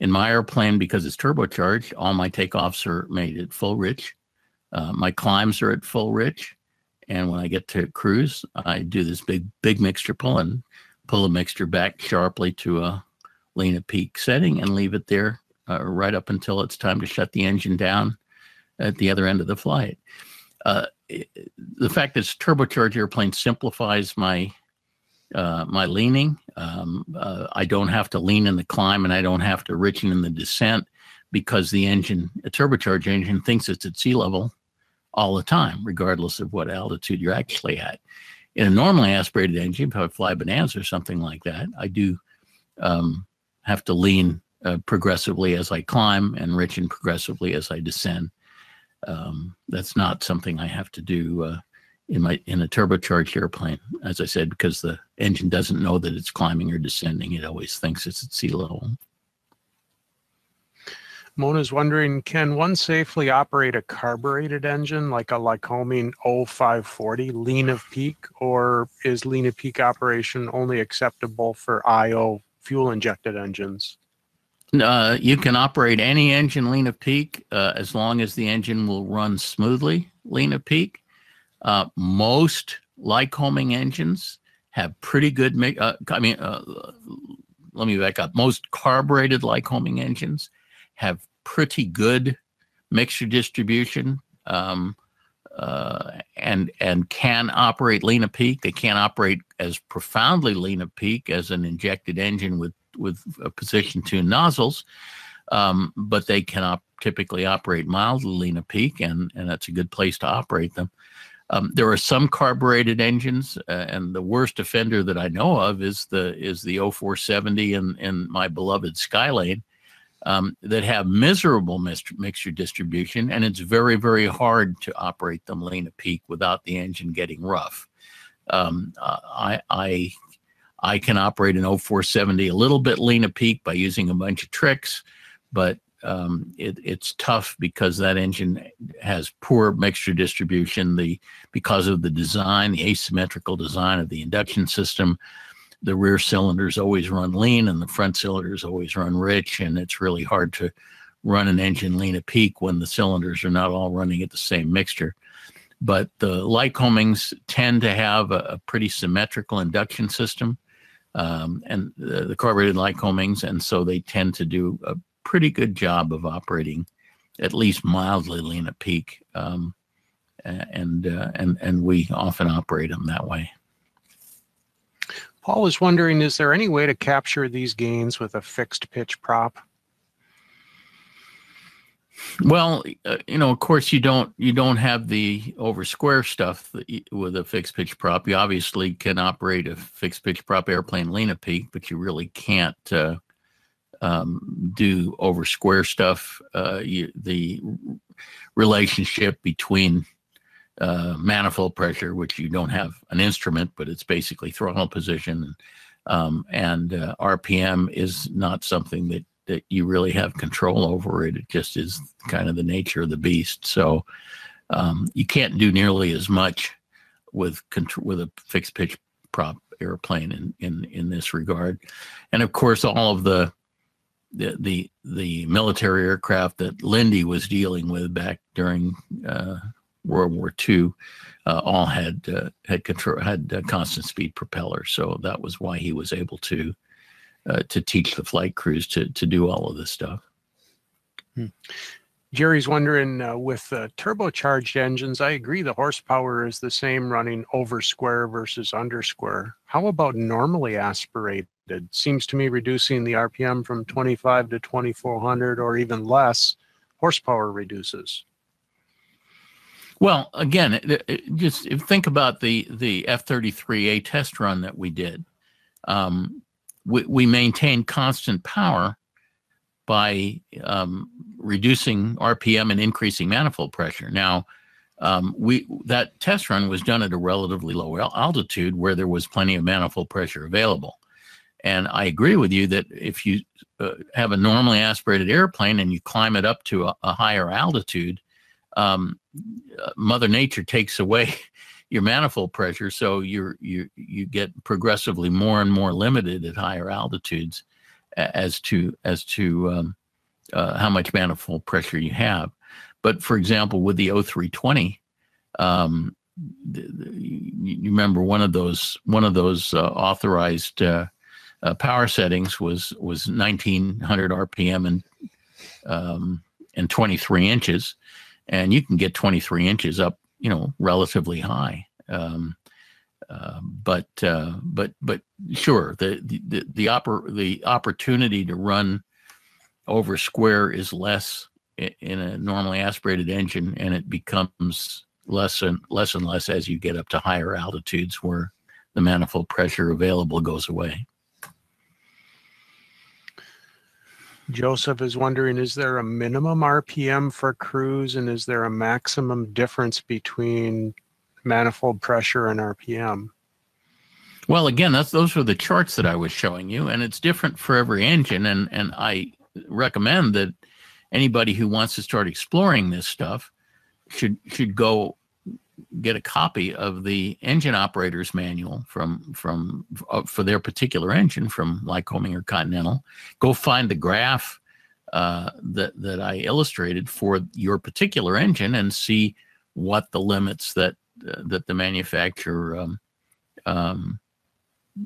in my airplane, because it's turbocharged, all my takeoffs are made at full rich. Uh, my climbs are at full rich. And when I get to cruise, I do this big, big mixture pull and pull the mixture back sharply to a lean of peak setting and leave it there uh, right up until it's time to shut the engine down at the other end of the flight. Uh, the fact that it's turbocharged airplane simplifies my uh, my leaning. Um, uh, I don't have to lean in the climb and I don't have to richen in the descent because the engine, a turbocharged engine, thinks it's at sea level all the time, regardless of what altitude you're actually at. In a normally aspirated engine, if I fly Bonanza or something like that, I do um, have to lean uh, progressively as I climb and richen progressively as I descend. Um, that's not something I have to do uh, in my in a turbocharged airplane, as I said, because the engine doesn't know that it's climbing or descending. It always thinks it's at sea level. Mona's wondering, can one safely operate a carbureted engine like a Lycoming O540 lean of peak, or is lean of peak operation only acceptable for IO fuel injected engines? Uh, you can operate any engine lean of peak uh, as long as the engine will run smoothly lean of peak. Uh, most Lycoming engines have pretty good. Uh, I mean, uh, let me back up. Most carbureted Lycoming engines have pretty good mixture distribution um, uh, and and can operate lean of peak. They can't operate as profoundly lean of peak as an injected engine with with uh, position tuned nozzles, um, but they can op- typically operate mildly lean of peak, and and that's a good place to operate them. Um, there are some carbureted engines, uh, and the worst offender that I know of is the is the O470 and and my beloved Skylane um, that have miserable mixture distribution, and it's very very hard to operate them lean of peak without the engine getting rough. Um, uh, I I I can operate an O470 a little bit lean of peak by using a bunch of tricks, but um, it, it's tough because that engine has poor mixture distribution. The because of the design, the asymmetrical design of the induction system, the rear cylinders always run lean and the front cylinders always run rich, and it's really hard to run an engine lean at peak when the cylinders are not all running at the same mixture. But the Lycomings tend to have a, a pretty symmetrical induction system, um, and the, the carbureted Lycomings, and so they tend to do a pretty good job of operating at least mildly lean at peak. Um, and uh, and and we often operate them that way. Paul is wondering, is there any way to capture these gains with a fixed pitch prop? Well, uh, you know, of course, you don't you don't have the over square stuff with a fixed pitch prop. You obviously can operate a fixed pitch prop airplane lean at peak, but you really can't uh, um, do over square stuff. Uh, you, the relationship between uh, manifold pressure, which you don't have an instrument, but it's basically throttle position, um, and uh, RPM is not something that that you really have control over it. It just is kind of the nature of the beast. So um, you can't do nearly as much with with a fixed pitch prop airplane in in in this regard. And of course, all of the the the, the military aircraft that Lindy was dealing with back during uh, World War II uh, all had uh, had control had uh, constant speed propellers. So that was why he was able to uh, to teach the flight crews to to do all of this stuff. Jerry's wondering, uh, with uh, turbocharged engines, I agree the horsepower is the same running over square versus under square. How about normally aspirated? Seems to me reducing the RPM from 25 to 2400 or even less, horsepower reduces. Well, again, just think about the the F thirty three A test run that we did. Um, we, we maintained constant power by um, reducing RPM and increasing manifold pressure. Now, um, we that test run was done at a relatively low altitude where there was plenty of manifold pressure available. And I agree with you that if you uh, have a normally aspirated airplane and you climb it up to a, a higher altitude, um, Mother Nature takes away your manifold pressure, so you're you you get progressively more and more limited at higher altitudes as to as to um, uh, how much manifold pressure you have. But for example, with the O320, um, the, the, you you remember one of those one of those uh, authorized uh, uh, power settings was was 1900 RPM and um, and 23 inches and you can get 23 inches up, you know, relatively high. Um, uh, but uh, but but sure, the the the the, oppor- the opportunity to run over square is less in a normally aspirated engine, and it becomes less and less and less as you get up to higher altitudes where the manifold pressure available goes away. Joseph is wondering, is there a minimum RPM for cruise and is there a maximum difference between manifold pressure and RPM? Well, again, that's those are the charts that I was showing you, and it's different for every engine. And and I recommend that anybody who wants to start exploring this stuff should should go get a copy of the engine operator's manual from from uh, for their particular engine from Lycoming or Continental. Go find the graph uh, that that I illustrated for your particular engine and see what the limits that uh, that the manufacturer um, um,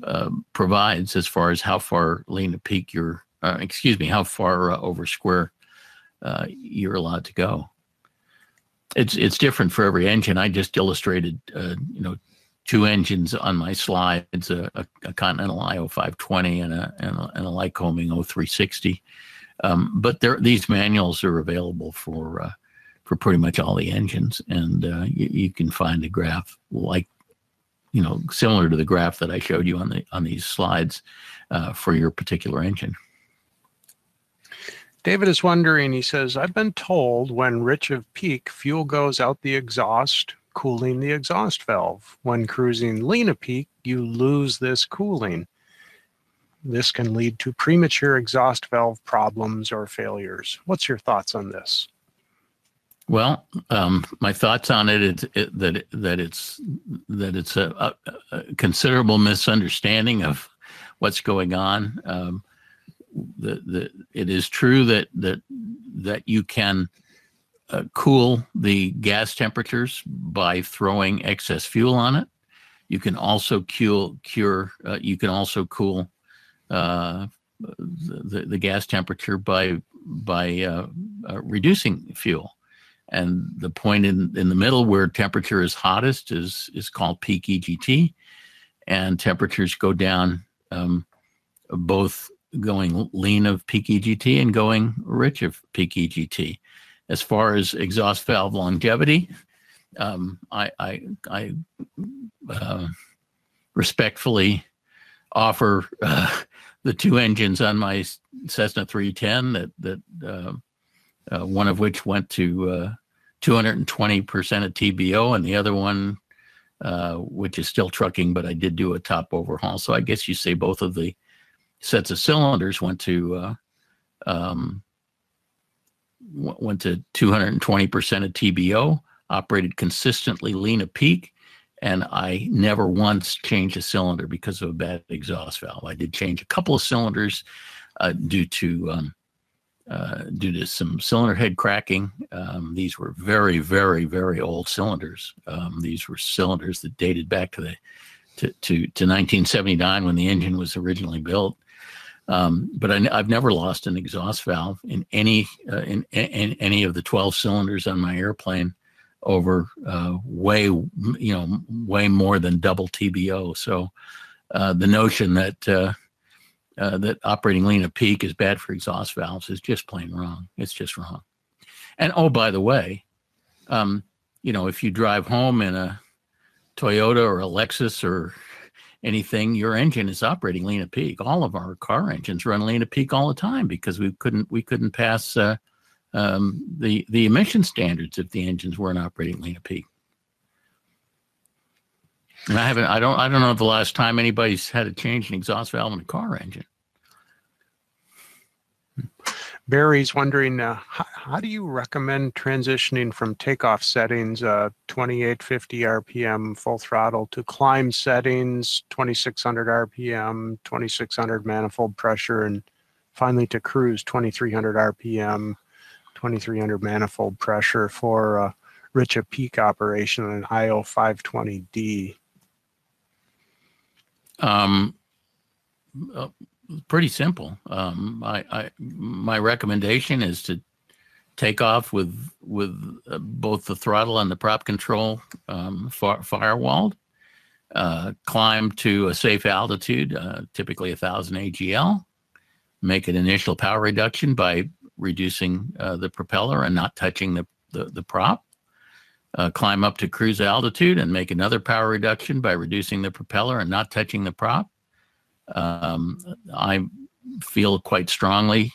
uh, provides as far as how far lean to peak you're uh, excuse me how far uh, over square uh, you're allowed to go it's it's different for every engine. I just illustrated uh, you know two engines on my slides a, a, a continental io 520 and a and a, and a lycoming O360 um, but there these manuals are available for uh, for pretty much all the engines. And uh, you, you can find a graph like you know, similar to the graph that I showed you on the on these slides uh, for your particular engine. David is wondering, he says, I've been told when rich of peak, fuel goes out the exhaust, cooling the exhaust valve. When cruising lean of peak, you lose this cooling. This can lead to premature exhaust valve problems or failures. What's your thoughts on this? Well, um, my thoughts on it is it, that that it's that it's a, a, a, considerable misunderstanding of what's going on. Um, the, the, it is true that that that you can uh, cool the gas temperatures by throwing excess fuel on it. You can also cure cure. Uh, you can also cool uh, the, the gas temperature by by uh, uh, reducing fuel and the point in, in the middle where temperature is hottest is is called peak EGT, and temperatures go down um, both going lean of peak EGT and going rich of peak EGT. As far as exhaust valve longevity, um, I I, I uh, respectfully offer uh, the two engines on my Cessna 310 that that uh, uh, one of which went to uh, 220% of TBO, and the other one, uh, which is still trucking, but I did do a top overhaul. So I guess you say both of the sets of cylinders went to uh, um, went to 220% of TBO, operated consistently lean a peak, and I never once changed a cylinder because of a bad exhaust valve. I did change a couple of cylinders uh, due to um, uh, due to some cylinder head cracking. Um, these were very, very, very old cylinders. Um, these were cylinders that dated back to the to, to, to 1979 when the engine was originally built. Um, but I, have never lost an exhaust valve in any uh, in, in, any of the 12 cylinders on my airplane over uh, way you know way more than double TBO. So uh, the notion that uh, uh, that operating lean at peak is bad for exhaust valves is just plain wrong. It's just wrong. And oh, by the way, um, you know, if you drive home in a Toyota or a Lexus or anything, your engine is operating lean at peak. All of our car engines run lean at peak all the time because we couldn't we couldn't pass uh, um, the the emission standards if the engines weren't operating lean at peak. And I haven't. I don't. I don't know the last time anybody's had to change an exhaust valve in a car engine. Barry's wondering uh, how, how, do you recommend transitioning from takeoff settings, uh, 2850 RPM full throttle, to climb settings, 2600 RPM, 2600 manifold pressure, and finally to cruise, 2300 RPM, 2300 manifold pressure for uh, rich a peak operation on an IO 520D? Um, uh, pretty simple. Um, I, I, my recommendation is to take off with with uh, both the throttle and the prop control um, far, firewalled. Uh, climb to a safe altitude, uh, typically a thousand AGL. Make an initial power reduction by reducing uh, the propeller and not touching the the, the prop uh, climb up to cruise altitude and make another power reduction by reducing the propeller and not touching the prop. Um, I feel quite strongly,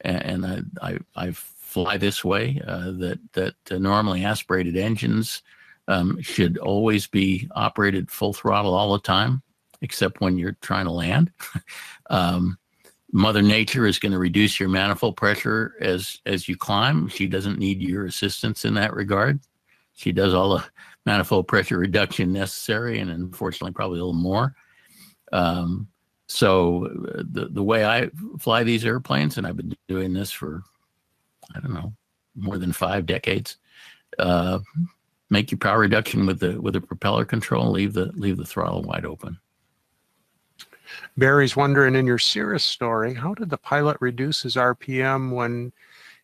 and I, I, I fly this way, uh, that, that uh, normally aspirated engines um, should always be operated full throttle all the time, except when you're trying to land. um, Mother Nature is going to reduce your manifold pressure as as you climb. She doesn't need your assistance in that regard. She does all the manifold pressure reduction necessary, and unfortunately, probably a little more. Um, so uh, the the way I fly these airplanes, and I've been doing this for I don't know more than five decades. Uh, make your power reduction with the with the propeller control. Leave the leave the throttle wide open. Barry's wondering in your Cirrus story, how did the pilot reduce his RPM when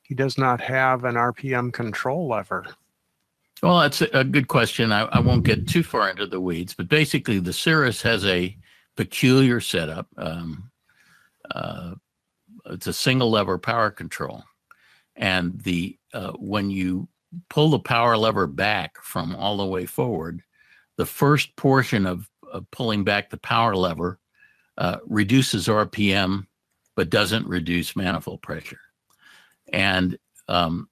he does not have an RPM control lever? Well, that's a good question. I, I won't get too far into the weeds, but basically, the Cirrus has a peculiar setup. Um, uh, it's a single lever power control, and the uh, when you pull the power lever back from all the way forward, the first portion of, of pulling back the power lever uh, reduces RPM, but doesn't reduce manifold pressure. And um,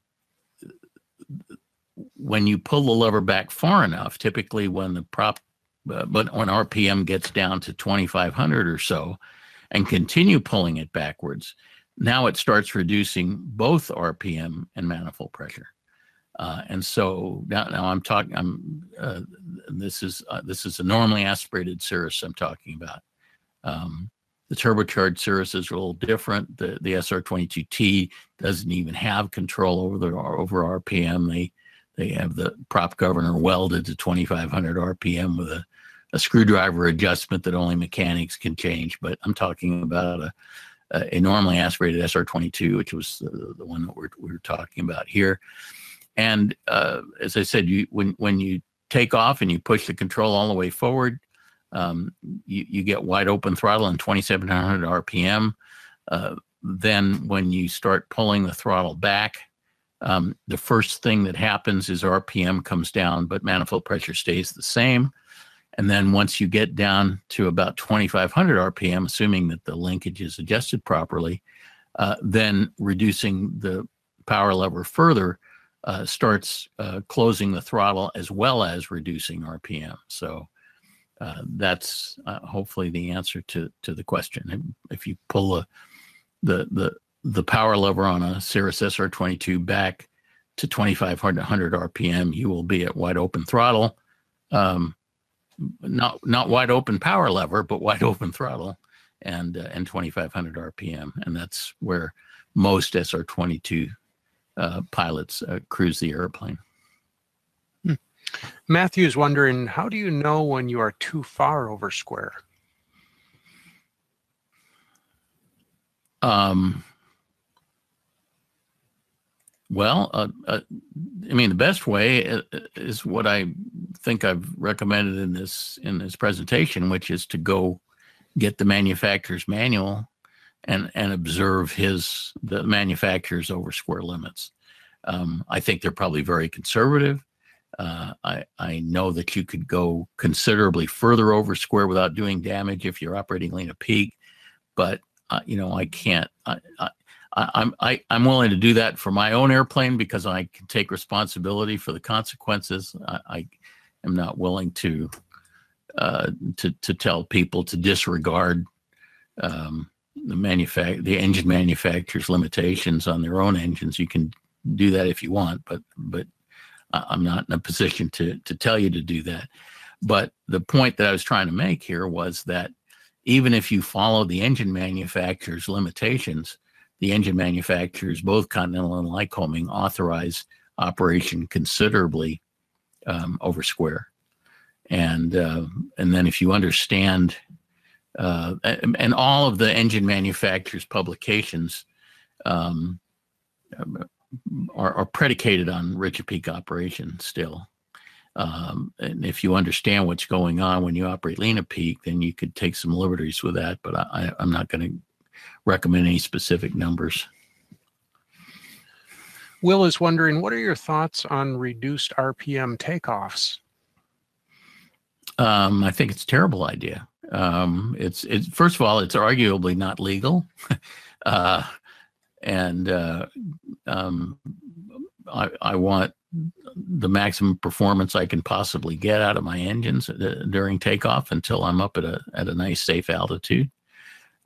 when you pull the lever back far enough, typically when the prop, uh, but when RPM gets down to 2500 or so, and continue pulling it backwards, now it starts reducing both RPM and manifold pressure. Uh, and so now, now I'm talking. I'm uh, this is uh, this is a normally aspirated Cirrus I'm talking about. Um, the turbocharged Cirrus is a little different. The the SR22T doesn't even have control over the over RPM. They they have the prop governor welded to 2,500 RPM with a, a screwdriver adjustment that only mechanics can change. But I'm talking about a, a, normally aspirated SR22, which was the, the one that we're, we're talking about here. And uh, as I said, you when when you take off and you push the control all the way forward, um, you, you get wide open throttle and 2700 RPM. Uh, then when you start pulling the throttle back, um, the first thing that happens is RPM comes down, but manifold pressure stays the same. And then once you get down to about 2500 RPM, assuming that the linkage is adjusted properly, uh, then reducing the power lever further uh, starts uh, closing the throttle as well as reducing RPM. So uh, that's uh, hopefully the answer to to the question. If you pull a, the the the power lever on a Cirrus SR22 back to 2500 RPM, you will be at wide open throttle. Um, not not wide open power lever, but wide open throttle, and uh, and 2500 RPM, and that's where most SR22 uh, pilots uh, cruise the airplane. Matthew is wondering, how do you know when you are too far over square? Um, well, uh, uh, I mean, the best way uh, is what I think I've recommended in this in this presentation, which is to go get the manufacturer's manual and and observe his the manufacturer's over square limits. Um, I think they're probably very conservative. Uh, I, I know that you could go considerably further over square without doing damage if you're operating lean of peak, but uh, you know I can't. I, I, I'm I, I'm willing to do that for my own airplane because I can take responsibility for the consequences. I, I am not willing to uh, to to tell people to disregard um, the manufact the engine manufacturer's limitations on their own engines. You can do that if you want, but but I'm not in a position to to tell you to do that. But the point that I was trying to make here was that even if you follow the engine manufacturer's limitations, the engine manufacturers, both Continental and Lycoming, authorize operation considerably um, over square. And uh, and then if you understand, uh, and, all of the engine manufacturers' publications um, are, are predicated on rich of peak operation still. Um, and if you understand what's going on when you operate lean of peak, then you could take some liberties with that. But I, I'm not going to recommend any specific numbers. Will is wondering, what are your thoughts on reduced RPM takeoffs? Um, I think it's a terrible idea. Um, it's it's first of all, it's arguably not legal. uh, and uh, um, I, I, want the maximum performance I can possibly get out of my engines uh, during takeoff until I'm up at a at a nice safe altitude.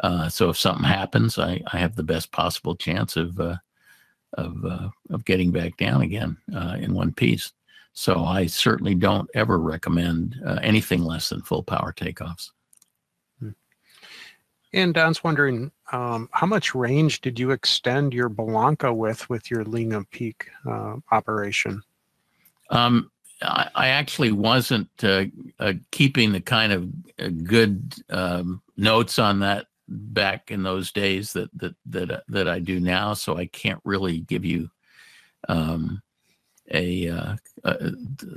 Uh, so if something happens, I, I have the best possible chance of uh, of uh, of getting back down again uh, in one piece. So I certainly don't ever recommend uh, anything less than full power takeoffs. And Don's wondering, um, how much range did you extend your Bellanca with with your lean of peak uh, operation? Um, I, I actually wasn't uh, uh, keeping the kind of uh, good um, notes on that back in those days that that that uh, that I do now, so I can't really give you um, a, uh, a,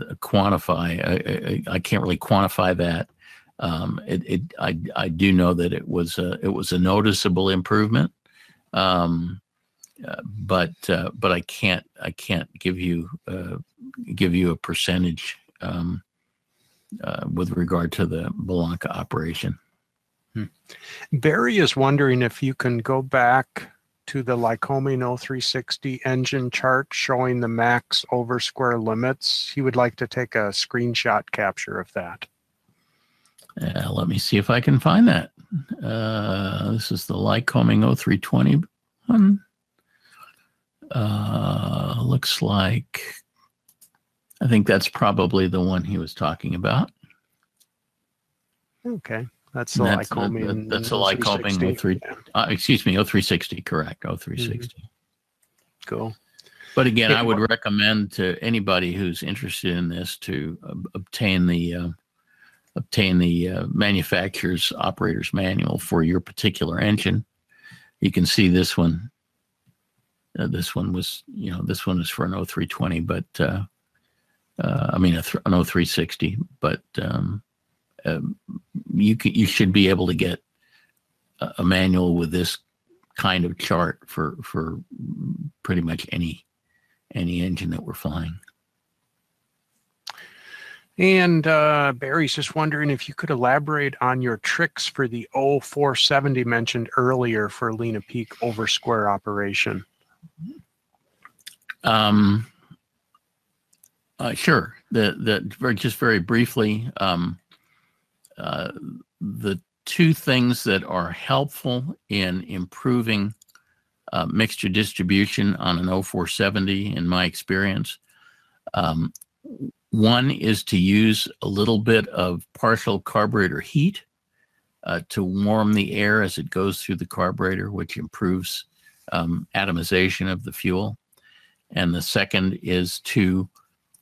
a quantify. I, I, I can't really quantify that. Um, it, it I I do know that it was a it was a noticeable improvement. Um, uh, but uh, but I can't I can't give you uh, give you a percentage um, uh, with regard to the Bellanca operation. Barry is wondering if you can go back to the Lycoming O360 engine chart showing the max over square limits. He would like to take a screenshot capture of that. Uh, let me see if I can find that. Uh, this is the Lycoming O320 one. Uh, looks like I think that's probably the one he was talking about. Okay. That's the That's the- Lycoming. that's the Lycoming O360. 03 Yeah, Uh, excuse me, O360, correct, O360. Cool. But again, I would recommend to anybody who's interested in this to uh, obtain the uh, obtain the uh, manufacturer's operator's manual for your particular engine. You can see this one. Uh, this one was, you know, this one is for an O320, but uh, uh, I mean a th- an O360. But um, um, you can, you should be able to get a, a manual with this kind of chart for for pretty much any any engine that we're flying. And uh, Barry's just wondering if you could elaborate on your tricks for the O470 mentioned earlier for lean of peak over square operation. Um, uh, sure. The the very just very briefly, um, the two things that are helpful in improving uh, mixture distribution on an O470, in my experience, um, one is to use a little bit of partial carburetor heat uh, to warm the air as it goes through the carburetor, which improves um, atomization of the fuel. And the second is to,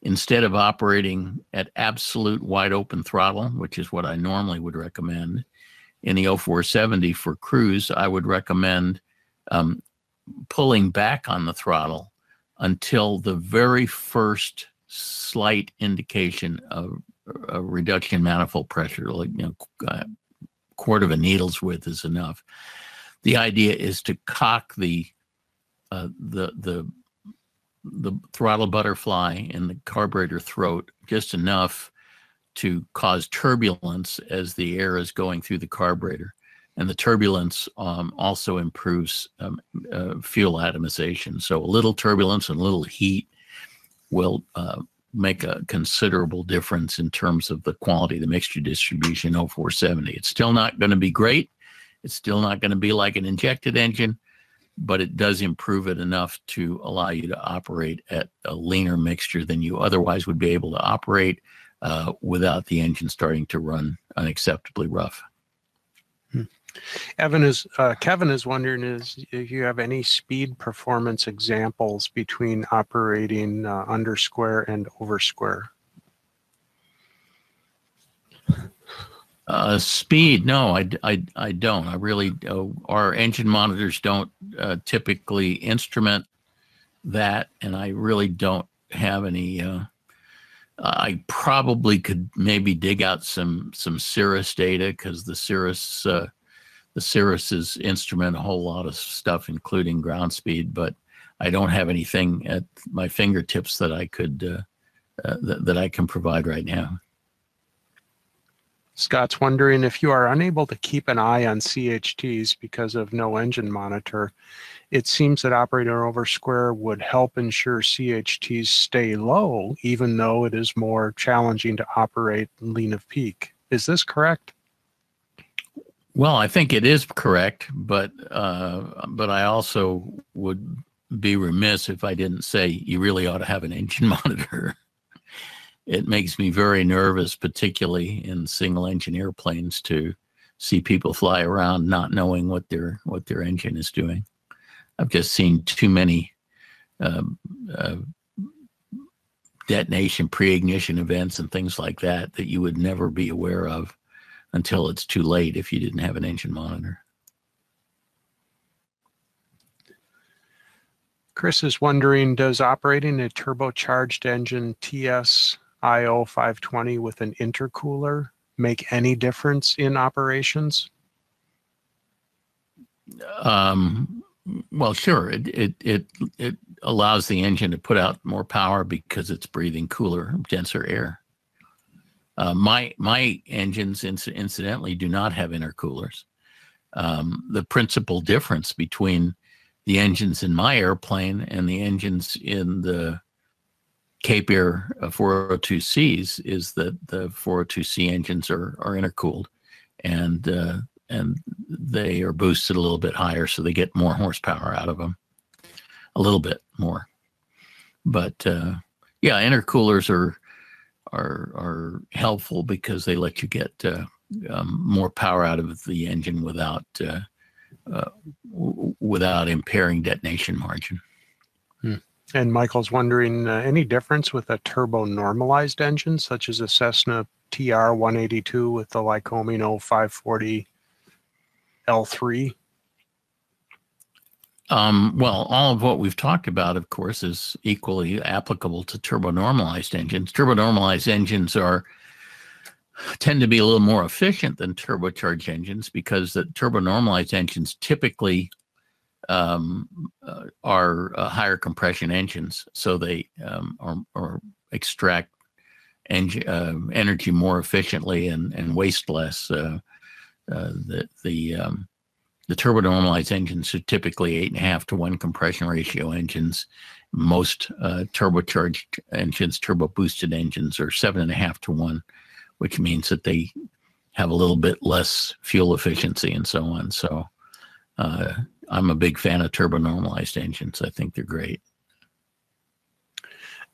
instead of operating at absolute wide open throttle, which is what I normally would recommend in the O470 for cruise, I would recommend um, pulling back on the throttle until the very first slight indication of a reduction manifold pressure, like you know, a quarter of a needle's width is enough. The idea is to cock the uh, the the the throttle butterfly in the carburetor throat just enough to cause turbulence as the air is going through the carburetor. And the turbulence um, also improves um, uh, fuel atomization. So a little turbulence and a little heat will uh, make a considerable difference in terms of the quality of the mixture distribution O470. It's still not going to be great. It's still not going to be like an injected engine, but it does improve it enough to allow you to operate at a leaner mixture than you otherwise would be able to operate uh, without the engine starting to run unacceptably rough. Evan is uh, Kevin is wondering is if you have any speed performance examples between operating uh, under square and over square. Uh, speed, no, I, I, I don't. I really, uh, our engine monitors don't uh, typically instrument that, and I really don't have any. Uh, I probably could maybe dig out some some Cirrus data because the Cirrus uh, the Cirrus's instrument a whole lot of stuff, including ground speed, but I don't have anything at my fingertips that I could uh, uh, that, that I can provide right now. Scott's wondering if you are unable to keep an eye on CHTs because of no engine monitor. It seems that operator over square would help ensure CHTs stay low, even though it is more challenging to operate lean of peak. Is this correct? Well, I think it is correct, but uh, but I also would be remiss if I didn't say you really ought to have an engine monitor. It makes me very nervous, particularly in single engine airplanes, to see people fly around not knowing what their what their engine is doing. I've just seen too many um, uh, detonation, pre-ignition events, and things like that that you would never be aware of until it's too late if you didn't have an engine monitor. Chris is wondering, does operating a turbocharged engine TS IO 520 with an intercooler make any difference in operations? Um, well, sure. It, it it it allows the engine to put out more power because it's breathing cooler, denser air. Uh, my my engines, inc- incidentally, do not have intercoolers. Um, the principal difference between the engines in my airplane and the engines in the Air 402Cs is that the 402C engines are are intercooled, and uh, and they are boosted a little bit higher, so they get more horsepower out of them, a little bit more. But uh, yeah, intercoolers are are are helpful because they let you get uh, um, more power out of the engine without uh, uh, w- without impairing detonation margin. And Michael's wondering, uh, any difference with a turbo normalized engine such as a Cessna TR 182 with the Lycoming O540 L3? Um, well, all of what we've talked about, of course, is equally applicable to turbo normalized engines. Turbo normalized engines are tend to be a little more efficient than turbocharged engines because the turbo normalized engines typically um, uh, are uh, higher compression engines, so they um, are, are extract uh, energy more efficiently and, and waste less. Uh, uh, the the um, the turbo normalized engines are typically eight and a half to one compression ratio engines. Most uh, turbocharged engines, turbo boosted engines, are seven and a half to one, which means that they have a little bit less fuel efficiency and so on. So I'm a big fan of turbo normalized engines. I think they're great.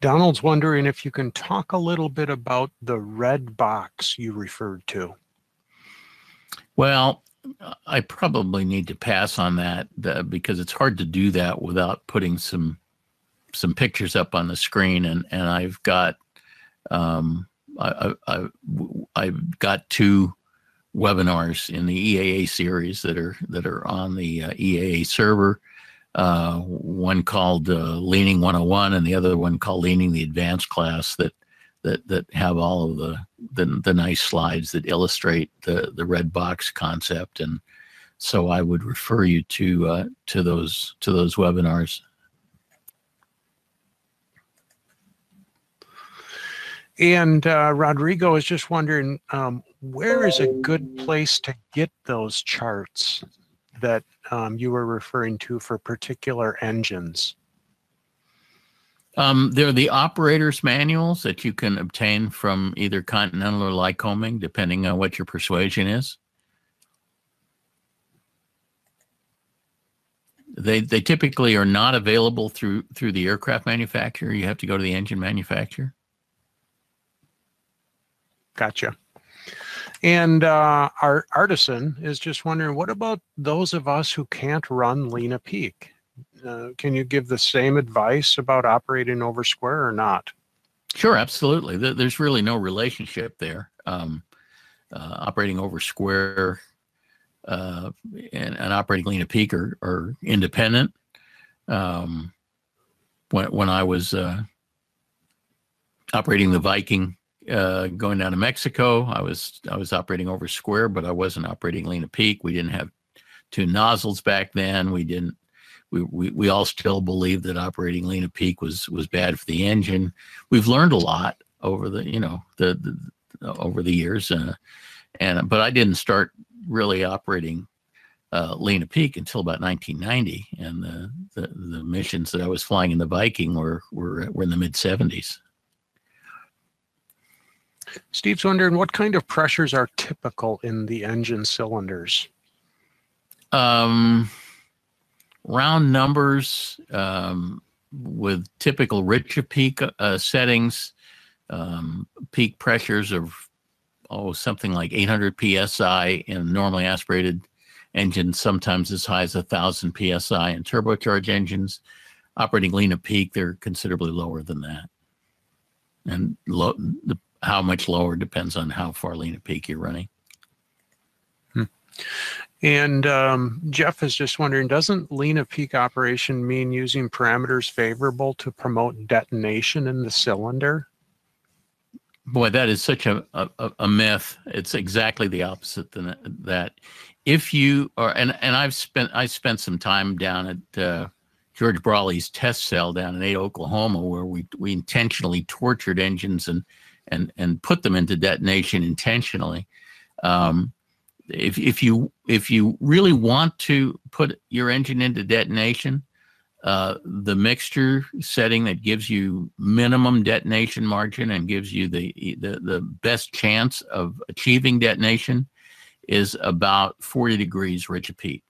Donald's wondering if you can talk a little bit about the red box you referred to. Well, I probably need to pass on that uh, because it's hard to do that without putting some some pictures up on the screen, and and I've got um, I, I, I I've got two webinars in the EAA series that are that are on the uh, EAA server. Uh, one called uh, Leaning 101, and the other one called Leaning the Advanced class that that that have all of the, the the nice slides that illustrate the the red box concept and so I would refer you to uh, to those to those webinars. And uh, Rodrigo is just wondering um, where is a good place to get those charts that um, you were referring to for particular engines? Um, they're the operators manuals that you can obtain from either Continental or Lycoming, depending on what your persuasion is. They they typically are not available through through the aircraft manufacturer. You have to go to the engine manufacturer. Gotcha. And uh, our artisan is just wondering, what about those of us who can't run lean of peak? Uh, can you give the same advice about operating over square or not? Sure, absolutely. There's really no relationship there. Um, uh, operating over square uh, and, and operating lean of peak are, are independent. Um, when when I was uh, operating the Viking uh, going down to Mexico, I was I was operating over square, but I wasn't operating lean of peak. We didn't have two nozzles back then. We didn't. We, we, we all still believe that operating lean of peak was was bad for the engine. We've learned a lot over the you know the, the over the years, uh, and but I didn't start really operating uh, lean of peak until about 1990, and the, the the missions that I was flying in the Viking were were were in the mid 70s. Steve's wondering what kind of pressures are typical in the engine cylinders? Um, round numbers um, with typical rich of peak uh, settings, um, peak pressures of oh something like 800 psi in normally aspirated engines, sometimes as high as thousand psi in turbocharged engines. Operating lean at peak, they're considerably lower than that, and low, the, how much lower depends on how far lean at peak you're running. And um, Jeff is just wondering, doesn't lean at peak operation mean using parameters favorable to promote detonation in the cylinder? Boy, that is such a, a, a myth. It's exactly the opposite than that. If you are, and, and I've spent, I spent some time down at uh, George Braly's test cell down in Ada, Oklahoma, where we, we intentionally tortured engines and, and, and put them into detonation intentionally. Um, if if you if you really want to put your engine into detonation, uh, the mixture setting that gives you minimum detonation margin and gives you the, the the best chance of achieving detonation is about 40 degrees rich of peak.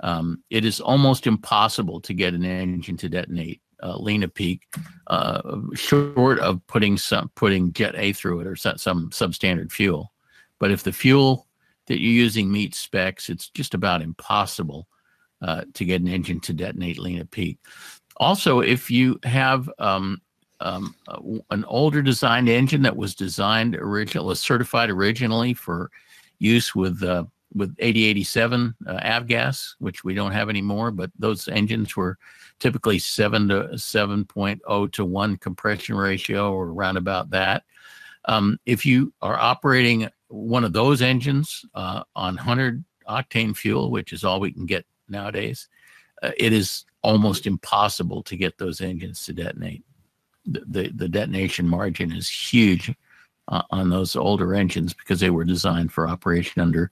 Um, it is almost impossible to get an engine to detonate uh, lean at peak, uh, short of putting some putting Jet A through it or some, substandard fuel. But if the fuel that you're using meets specs, it's just about impossible uh, to get an engine to detonate lean at peak. Also, if you have um, um, an older designed engine that was designed original, was certified originally for use with uh, with 8087 uh, avgas, which we don't have anymore, but those engines were typically seven to 7.0 to one compression ratio or around about that. Um, if you are operating one of those engines uh, on 100 octane fuel, which is all we can get nowadays, uh, it is almost impossible to get those engines to detonate. The, the, the detonation margin is huge uh, on those older engines because they were designed for operation under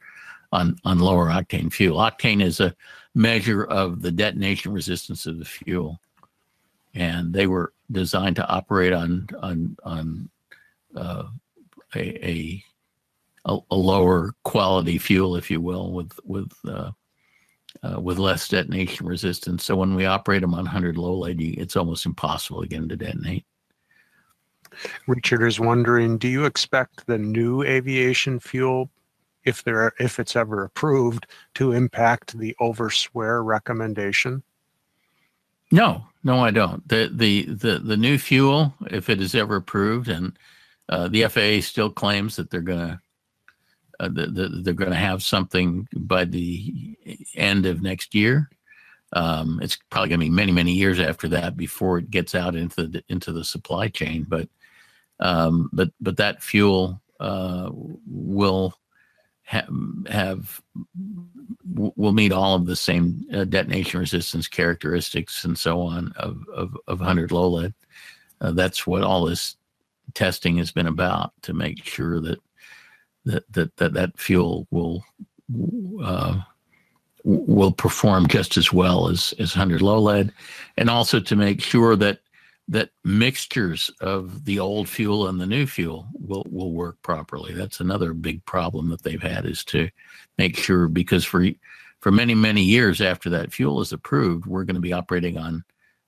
on, on lower octane fuel. Octane is a measure of the detonation resistance of the fuel. And they were designed to operate on on on uh, a, a a, lower quality fuel, if you will, with with uh, uh, with less detonation resistance. So when we operate them on 100 low lead, it's almost impossible to get them to detonate. Richard is wondering, do you expect the new aviation fuel, if there if it's ever approved, to impact the oversquare recommendation? No, no, I don't. The the the the new fuel, if it is ever approved, and uh, the FAA still claims that they're going to uh, the, the, they're to have something by the end of next year. Um, it's probably going to be many, many years after that before it gets out into the into the supply chain. But um, but but that fuel uh, will ha- have will meet all of the same uh, detonation resistance characteristics and so on of of, of 100 low lead. Uh, that's what all this testing has been about to make sure that that that that, that fuel will uh, will perform just as well as as 100 low lead, and also to make sure that that mixtures of the old fuel and the new fuel will will work properly. That's another big problem that they've had is to make sure because for for many many years after that fuel is approved, we're going to be operating on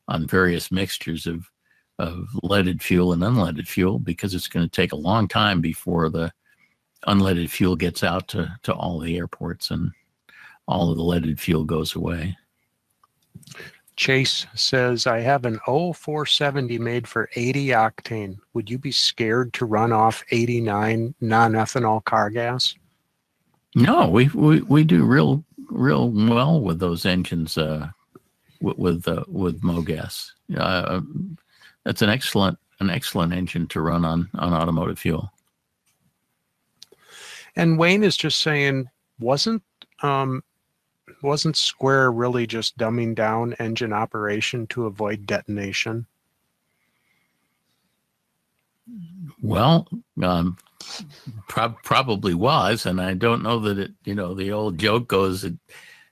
on various mixtures of of leaded fuel and unleaded fuel because it's going to take a long time before the unleaded fuel gets out to, to all the airports and all of the leaded fuel goes away. Chase says, I have an O470 made for 80 octane. Would you be scared to run off 89 non ethanol car gas? No, we, we, we do real, real well with those engines uh, with, with, uh, with MoGas. Uh, that's an excellent, an excellent engine to run on, on automotive fuel. And Wayne is just saying, wasn't um, wasn't Square really just dumbing down engine operation to avoid detonation? Well, um, pro- probably was, and I don't know that it. You know, the old joke goes that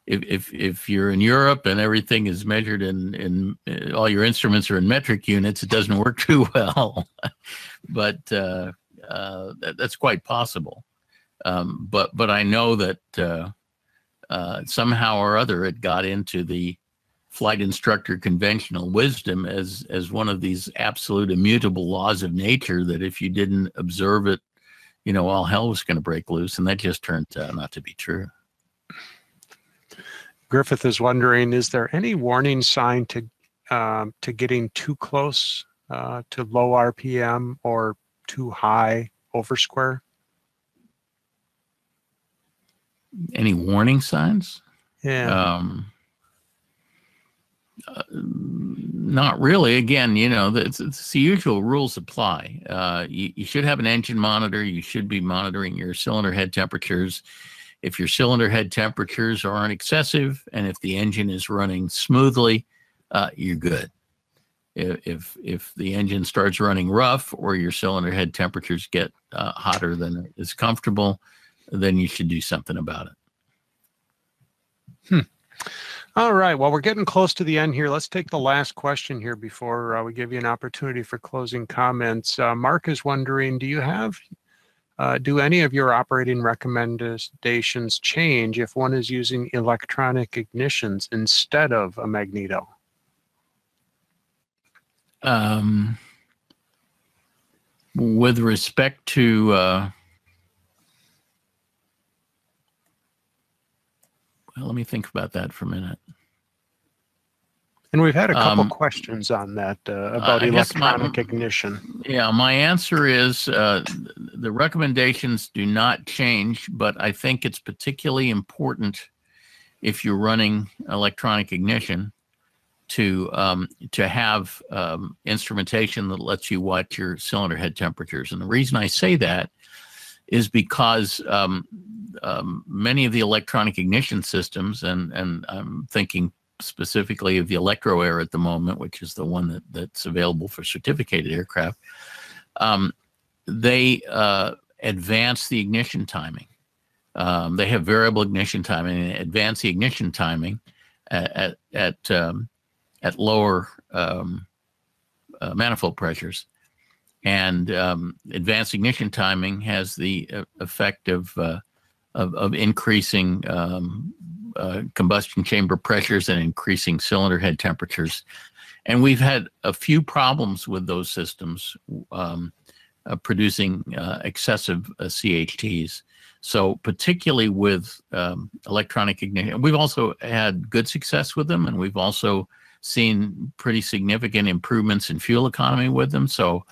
if if if you're in Europe and everything is measured in in uh, all your instruments are in metric units, it doesn't work too well. but uh, uh, that, that's quite possible. Um, but but I know that uh, uh, somehow or other it got into the flight instructor conventional wisdom as as one of these absolute immutable laws of nature that if you didn't observe it, you know, all hell was going to break loose, and that just turned out not to be true. Griffith is wondering, is there any warning sign to um, to getting too close uh, to low RPM or too high over square? Any warning signs? Yeah. Um, uh, not really. Again, you know, it's, it's the usual rules apply. Uh, you, you should have an engine monitor. You should be monitoring your cylinder head temperatures. If your cylinder head temperatures aren't excessive and if the engine is running smoothly, uh, you're good. If, if if the engine starts running rough or your cylinder head temperatures get uh, hotter than is comfortable, then you should do something about it. All right. Well, we're getting close to the end here. Let's take the last question here before uh, we give you an opportunity for closing comments. Uh, Mark is wondering, do you have, uh, do any of your operating recommendations change if one is using electronic ignitions instead of a magneto? Um, with respect to well, let me think about that for a minute. And we've had a couple Um, questions on that uh, about I guess my- electronic ignition. Yeah, my answer is uh, the recommendations do not change, but I think it's particularly important if you're running electronic ignition to um, to have um, instrumentation that lets you watch your cylinder head temperatures. And the reason I say that is because um, um, many of the electronic ignition systems, and and I'm thinking specifically of the Electro Air at the moment, which is the one that, that's available for certificated aircraft, um, they uh, advance the ignition timing. Um, they have variable ignition timing and advance the ignition timing at at at, um, at lower um, uh, manifold pressures. And um, advanced ignition timing has the uh, effect of, uh, of of increasing um, uh, combustion chamber pressures and increasing cylinder head temperatures. And we've had a few problems with those systems um, uh, producing uh, excessive uh, CHTs. So, particularly with um, electronic ignition, we've also had good success with them, and we've also seen pretty significant improvements in fuel economy with them. So,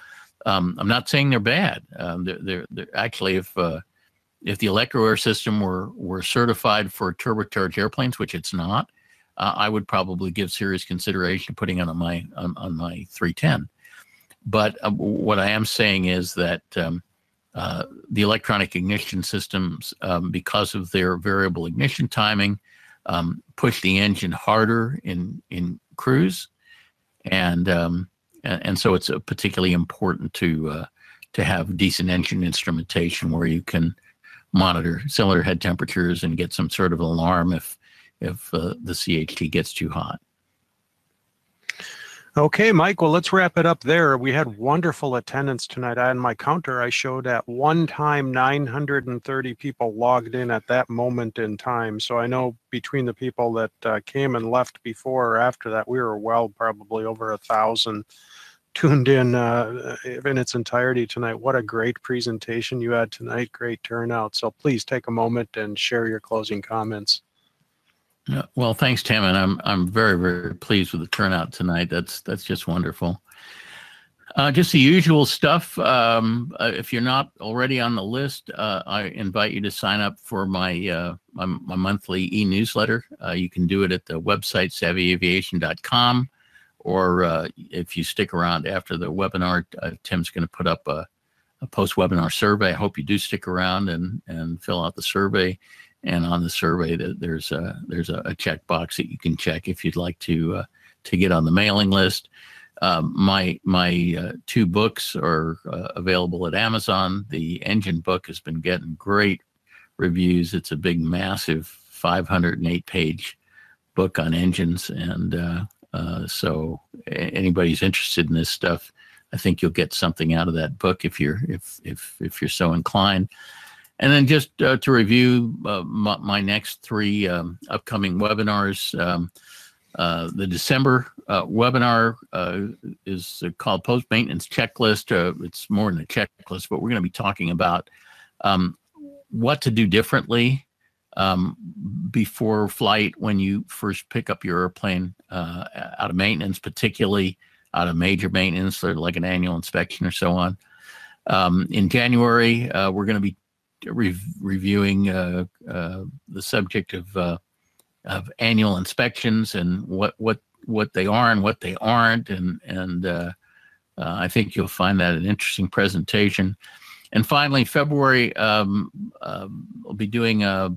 um, I'm not saying they're bad. Um, they're, they're, they're actually, if uh, if the Electro Air system were were certified for turbocharged airplanes, which it's not, uh, I would probably give serious consideration to putting it on my on, on my 310. But uh, what I am saying is that um, uh, the electronic ignition systems, um, because of their variable ignition timing, um, push the engine harder in in cruise, and um, and, and so it's uh, particularly important to uh, to have decent engine instrumentation where you can monitor cylinder head temperatures and get some sort of alarm if if uh, the CHT gets too hot. Okay, Mike. Well, let's wrap it up there. We had wonderful attendance tonight. On my counter, I showed at one time 930 people logged in at that moment in time. So I know between the people that uh, came and left before or after that, we were well probably over a thousand tuned in uh, in its entirety tonight. What a great presentation you had tonight. Great turnout. So please take a moment and share your closing comments. Well, thanks, Tim, and I'm I'm very very pleased with the turnout tonight. That's that's just wonderful. Uh, just the usual stuff. Um, uh, if you're not already on the list, uh, I invite you to sign up for my uh, my, my monthly e-newsletter. Uh, you can do it at the website savvyaviation.com, or uh, if you stick around after the webinar, Tim's going to put up a, a post-webinar survey. I hope you do stick around and and fill out the survey and on the survey that there's a there's a, a checkbox that you can check if you'd like to uh, to get on the mailing list. Um, my my uh, two books are uh, available at Amazon. The engine book has been getting great reviews. It's a big, massive 508 page book on engines, and uh, so a- anybody's interested in this stuff, I think you'll get something out of that book if you're if if if you're so inclined. And then just uh, to review uh, my, my next three um, upcoming webinars. Um, uh, the December uh, webinar is called Post Maintenance Checklist. It's more than a checklist, but we're going to be talking about um, what to do differently um, before flight when you first pick up your airplane uh, out of maintenance, particularly out of major maintenance, or like an annual inspection or so on. Um, in January, uh, we're going to be re- reviewing uh, uh, the subject of uh, of annual inspections and what what what they are and what they aren't, and and uh, I think you'll find that an interesting presentation. And finally, February, um, um, we'll be doing a,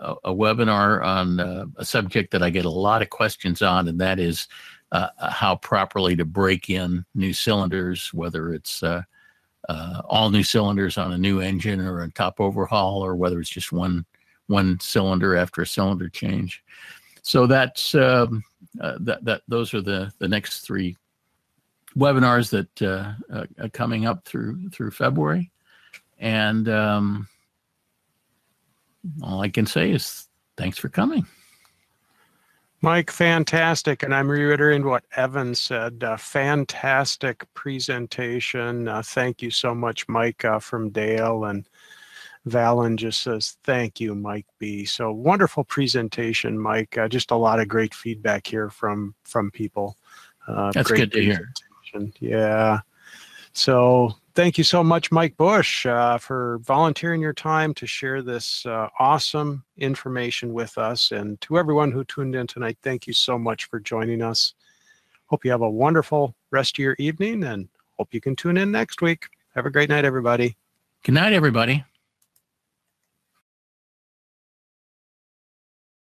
a, webinar on uh, a subject that I get a lot of questions on, and that is uh, how properly to break in new cylinders, whether it's uh, uh, all new cylinders on a new engine or a top overhaul, or whether it's just one one cylinder after a cylinder change. So that's um, uh, that that those are the the next three webinars that are coming up through through February, and um, all I can say is thanks for coming. Mike, fantastic. And I'm reiterating what Evan said. Uh, fantastic presentation. Uh, thank you so much, Mike, uh, from Dale. And Valen just says, thank you, Mike B. So wonderful presentation, Mike. Uh, just a lot of great feedback here from from people. Uh, That's great good to hear. Yeah. So thank you so much, Mike Busch, uh, for volunteering your time to share this uh, awesome information with us. And to everyone who tuned in tonight, thank you so much for joining us. Hope you have a wonderful rest of your evening and hope you can tune in next week. Have a great night, everybody. Good night, everybody.